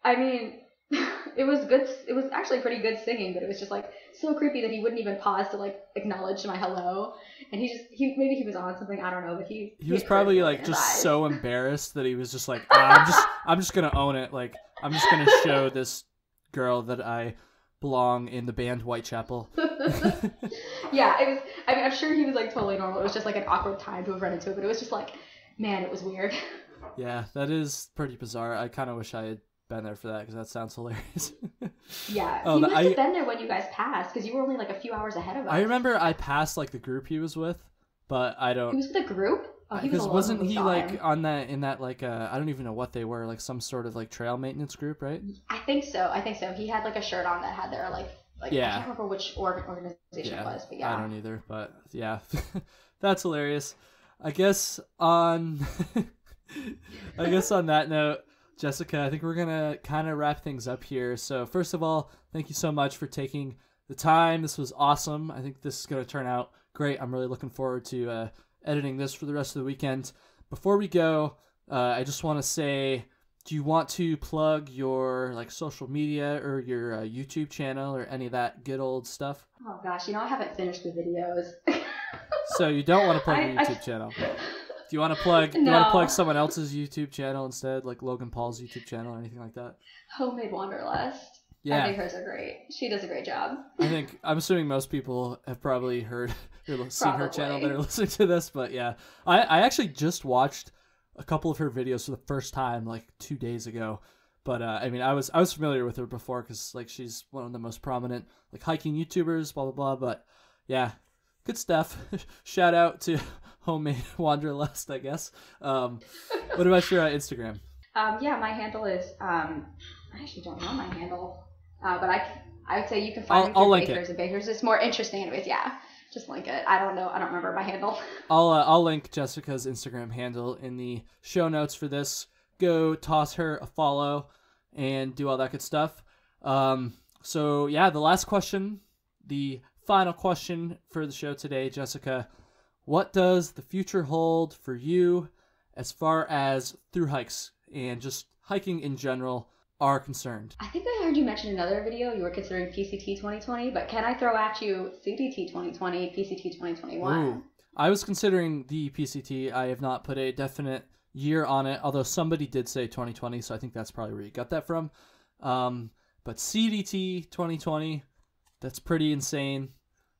I mean, it was good. It was actually pretty good singing, but it was just like so creepy that he wouldn't even pause to like acknowledge my hello. And he just he maybe he was on something. I don't know, but he he was probably like just eyes. so embarrassed that he was just like, "Ah, I'm just I'm just gonna own it. Like I'm just gonna show this girl that I belong in the band Whitechapel. yeah, it was. I mean, I'm sure he was like totally normal. It was just like an awkward time to have run into it, but it was just like, man, it was weird. Yeah, that is pretty bizarre. I kind of wish I had been there for that because that sounds hilarious. Yeah, he the- must have been there when you guys passed because you were only like a few hours ahead of us. I remember I passed like the group he was with, but I don't. He was with a group. Was Because alone wasn't he like on that in that like uh I don't even know what they were like some sort of like trail maintenance group, right? I think so. I think so. He had like a shirt on that had their like like I can't remember which org- organization it was, but yeah. I don't either, but yeah, that's hilarious. I guess on, I guess on that note, Jessica, I think we're gonna kind of wrap things up here. So first of all, thank you so much for taking the time. This was awesome. I think this is gonna turn out great. I'm really looking forward to uh, editing this for the rest of the weekend. Before we go, uh, I just want to say. Do you want to plug your like social media or your uh, YouTube channel or any of that good old stuff? Oh gosh, you know I haven't finished the videos. So you don't want to plug your I- I- YouTube channel. Do you want to plug? Do you want to No. plug someone else's YouTube channel instead, like Logan Paul's YouTube channel or anything like that? Homemade Wanderlust. I think hers are great. She does a great job. I think I'm assuming most people have probably heard or seen her channel that are listening to this. But yeah, I I actually just watched a couple of her videos for the first time like two days ago. But uh, I mean, I was I was familiar with her before because like she's one of the most prominent like hiking YouTubers, blah blah blah. But yeah, good stuff. Shout out to homemade wanderlust, I guess. Um, what about your uh, Instagram? Um, yeah, my handle is um, I actually don't know my handle, uh, but I I would say you can find I'll- I'll link it. Bakers and Bakers. It's more interesting, anyways. Yeah, just link it. I don't know. I don't remember my handle. I'll uh, I'll link Jessica's Instagram handle in the show notes for this. Go toss her a follow and do all that good stuff. Um, so yeah, the last question, the final question for the show today, Jessica. What does the future hold for you as far as through hikes and just hiking in general are concerned? I think I heard you mention another video you were considering PCT 2020, but can I throw at you CDT 2020, PCT 2021? Ooh. I was considering the PCT. I have not put a definite year on it, although somebody did say 2020, so I think that's probably where you got that from. Um, but CDT 2020, that's pretty insane.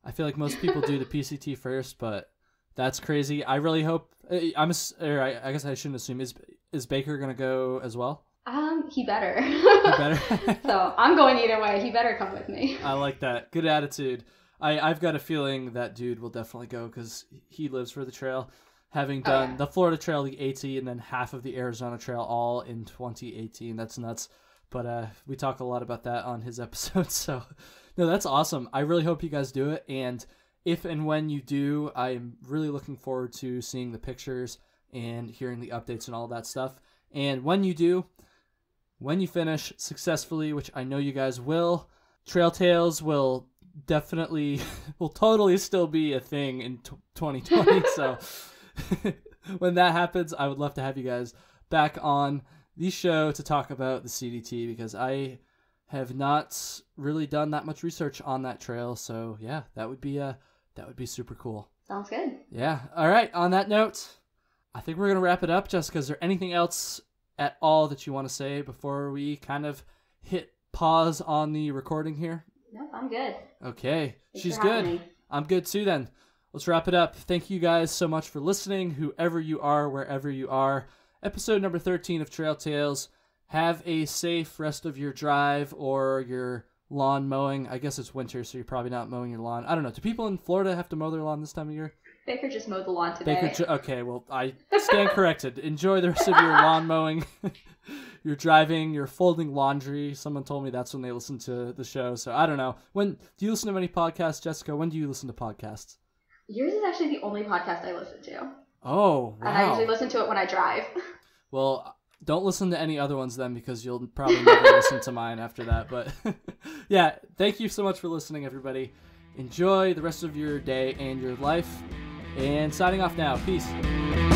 I feel like most people do the PCT first, but that's crazy. I really hope. eh, I'm. Or I, I guess I shouldn't assume. Is is Baker gonna go as well? Um, he better. He better. so I'm going either way. He better come with me. I like that. Good attitude. I, I've got a feeling that dude will definitely go because he lives for the trail. Having Oh, done yeah. the Florida Trail, the AT, and then half of the Arizona Trail all in 2018. That's nuts. But uh, we talk a lot about that on his episode. So, no, that's awesome. I really hope you guys do it. And if and when you do, I'm really looking forward to seeing the pictures and hearing the updates and all that stuff. And when you do, when you finish successfully, which I know you guys will, Trail Tales will definitely, will totally still be a thing in t- 2020. so when that happens, I would love to have you guys back on the show to talk about the CDT because I have not really done that much research on that trail. So yeah, that would be uh that would be super cool. Sounds good. Yeah. All right. On that note, I think we're gonna wrap it up. Jessica, is there anything else at all that you want to say before we kind of hit pause on the recording here? Nope, I'm good. Okay. Thanks She's good. me. I'm good too then. Let's wrap it up. Thank you guys so much for listening, whoever you are, wherever you are. Episode number 13 of Trail Tales. Have a safe rest of your drive or your lawn mowing. I guess it's winter, so you're probably not mowing your lawn. I don't know. Do people in Florida have to mow their lawn this time of year? Baker just mowed the lawn today. Baker, ju- okay, well, I stand corrected. Enjoy the rest of your lawn mowing. you're driving, you're folding laundry. Someone told me that's when they listen to the show, so I don't know. When do you listen to many podcasts, Jessica? When do you listen to podcasts? Yours is actually the only podcast I listen to. Oh, And I usually listen to it when I drive. Well, don't listen to any other ones then because you'll probably never listen to mine after that. But yeah, thank you so much for listening, everybody. Enjoy the rest of your day and your life. And signing off now. Peace.